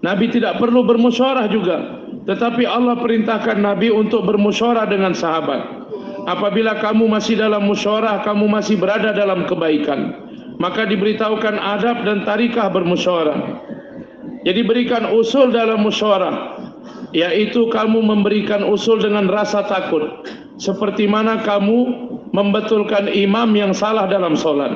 Nabi tidak perlu bermusyawarah juga. Tetapi Allah perintahkan Nabi untuk bermusyawarah dengan sahabat. apabila kamu masih dalam musyawarah kamu masih berada dalam kebaikan. Maka diberitahukan adab dan tarikah bermusyawarah. Jadi berikan usul dalam musyawarah yaitu kamu memberikan usul dengan rasa takut. Seperti mana kamu membetulkan imam yang salah dalam solat.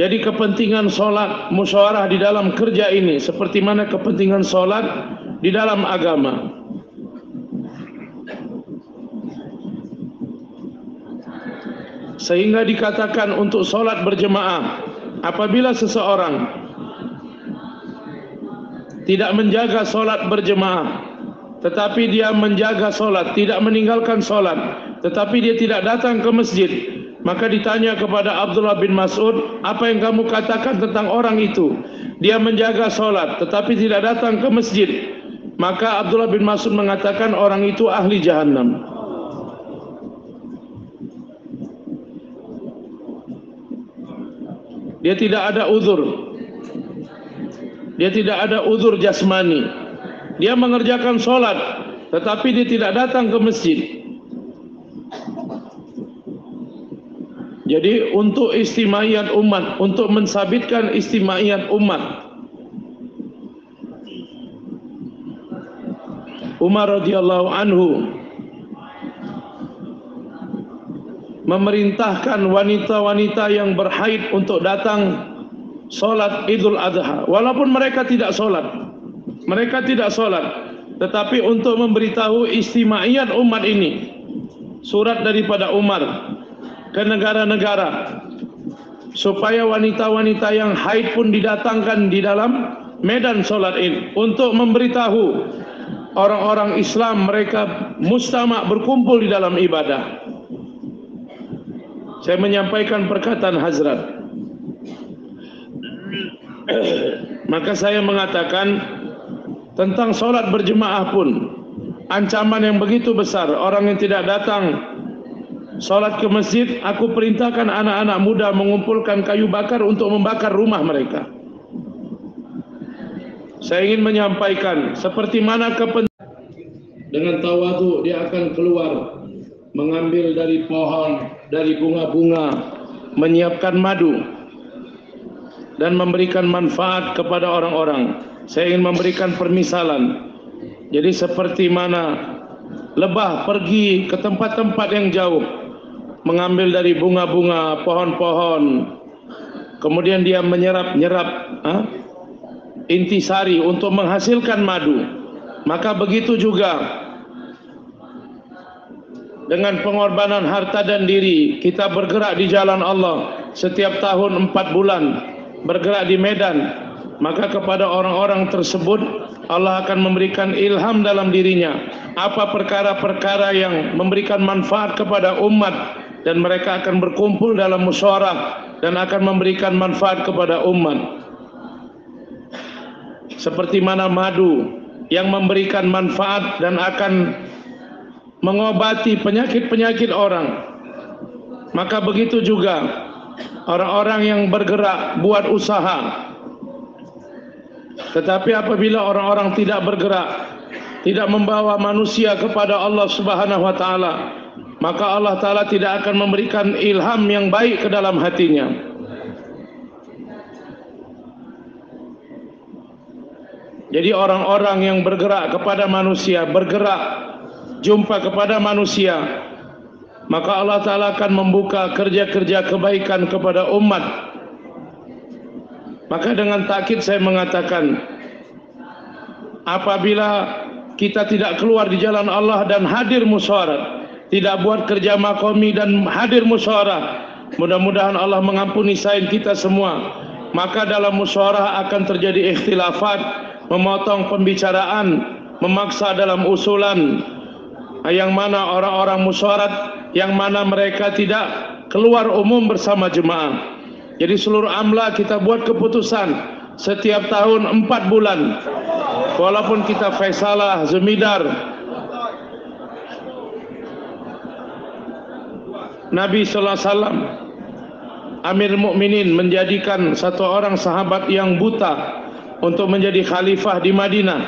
Jadi kepentingan solat musyawarah di dalam kerja ini seperti mana kepentingan solat di dalam agama. Sehingga dikatakan untuk solat berjemaah apabila seseorang tidak menjaga solat berjemaah. Tetapi dia menjaga solat tidak meninggalkan solat. Tetapi dia tidak datang ke masjid. Maka ditanya kepada Abdullah bin Mas'ud apa yang kamu katakan tentang orang itu? Dia menjaga solat tetapi tidak datang ke masjid. Maka Abdullah bin Mas'ud mengatakan orang itu ahli jahannam. Dia tidak ada uzur dia tidak ada uzur jasmani. Dia mengerjakan solat tetapi dia tidak datang ke masjid. Jadi untuk istimaiyat umat untuk mensabitkan istimaiyat umat. Umar radhiyallahu anhu memerintahkan wanita-wanita yang berhaid untuk datang solat idul adha. Walaupun mereka tidak solat mereka tidak solat tetapi untuk memberitahu istimaiyat umat ini. Surat daripada Umar ke negara-negara. Supaya wanita-wanita yang haid pun didatangkan di dalam medan solat ini. Untuk memberitahu orang-orang Islam mereka mustamak berkumpul di dalam ibadah. Saya menyampaikan perkataan Hazrat. Maka saya mengatakan tentang solat berjemaah pun ancaman yang begitu besar. Orang yang tidak datang solat ke masjid aku perintahkan anak-anak muda mengumpulkan kayu bakar untuk membakar rumah mereka. Saya ingin menyampaikan seperti mana kepentingan dengan tawadu dia akan keluar mengambil dari pohon, dari bunga-bunga, menyiapkan madu dan memberikan manfaat kepada orang-orang. Saya ingin memberikan permisalan. Jadi seperti mana lebah pergi ke tempat-tempat yang jauh mengambil dari bunga-bunga, pohon-pohon, kemudian dia menyerap-nyerap ha? intisari untuk menghasilkan madu. Maka begitu juga dengan pengorbanan harta dan diri kita bergerak di jalan Allah setiap tahun empat bulan bergerak di medan maka kepada orang-orang tersebut Allah akan memberikan ilham dalam dirinya apa perkara-perkara yang memberikan manfaat kepada umat dan mereka akan berkumpul dalam musyawarah dan akan memberikan manfaat kepada umat seperti mana madu yang memberikan manfaat dan akan mengobati penyakit-penyakit orang. Maka begitu juga orang-orang yang bergerak buat usaha. Tetapi apabila orang-orang tidak bergerak, tidak membawa manusia kepada Allah Subhanahu wa taala, maka Allah taala tidak akan memberikan ilham yang baik ke dalam hatinya. Jadi orang-orang yang bergerak kepada manusia, bergerak jumpa kepada manusia maka Allah Ta'ala akan membuka kerja-kerja kebaikan kepada umat. Maka dengan takkit saya mengatakan apabila kita tidak keluar di jalan Allah dan hadir musyawarah tidak buat kerja makomi dan hadir musyawarah mudah-mudahan Allah mengampuni sain kita semua. Maka dalam musyawarah akan terjadi ikhtilafat memotong pembicaraan memaksa dalam usulan yang mana orang-orang musyawarat yang mana mereka tidak keluar umum bersama jemaah. Jadi seluruh amla kita buat keputusan setiap tahun empat bulan. Walaupun kita faisalah, zemidar. Nabi sallallahu alaihi wasallam Amir Mukminin menjadikan satu orang sahabat yang buta untuk menjadi khalifah di Madinah.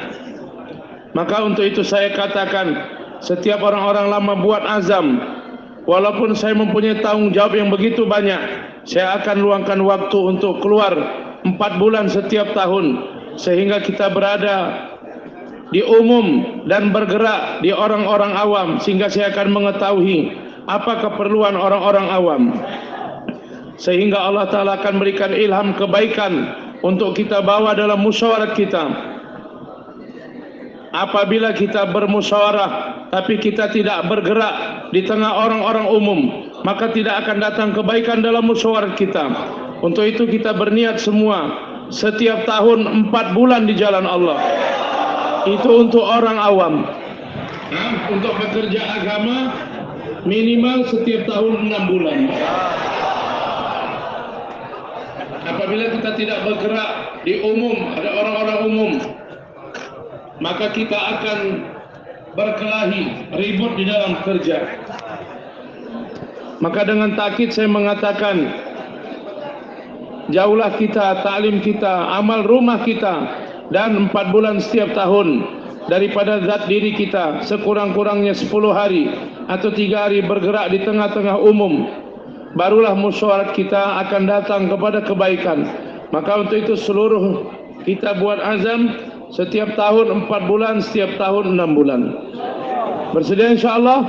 Maka untuk itu saya katakan setiap orang-orang lama buat azam walaupun saya mempunyai tanggung jawab yang begitu banyak saya akan luangkan waktu untuk keluar empat bulan setiap tahun sehingga kita berada di umum dan bergerak di orang-orang awam sehingga saya akan mengetahui apa keperluan orang-orang awam. Sehingga Allah Ta'ala akan berikan ilham kebaikan untuk kita bawa dalam musyawarat kita apabila kita bermusyawarah tapi kita tidak bergerak di tengah orang-orang umum maka tidak akan datang kebaikan dalam musyawarat kita untuk itu kita berniat semua setiap tahun empat bulan di jalan Allah itu untuk orang awam. Nah, untuk bekerja agama minimal setiap tahun enam bulan. Apabila kita tidak bergerak di umum, ada orang-orang umum, maka kita akan berkelahi, ribut di dalam kerja. Maka dengan takkit saya mengatakan, jauhlah kita, taklim kita, amal rumah kita dan empat bulan setiap tahun daripada zat diri kita sekurang-kurangnya sepuluh hari atau tiga hari bergerak di tengah-tengah umum barulah musyawarat kita akan datang kepada kebaikan maka untuk itu seluruh kita buat azam setiap tahun empat bulan setiap tahun enam bulan. Bersedia insyaAllah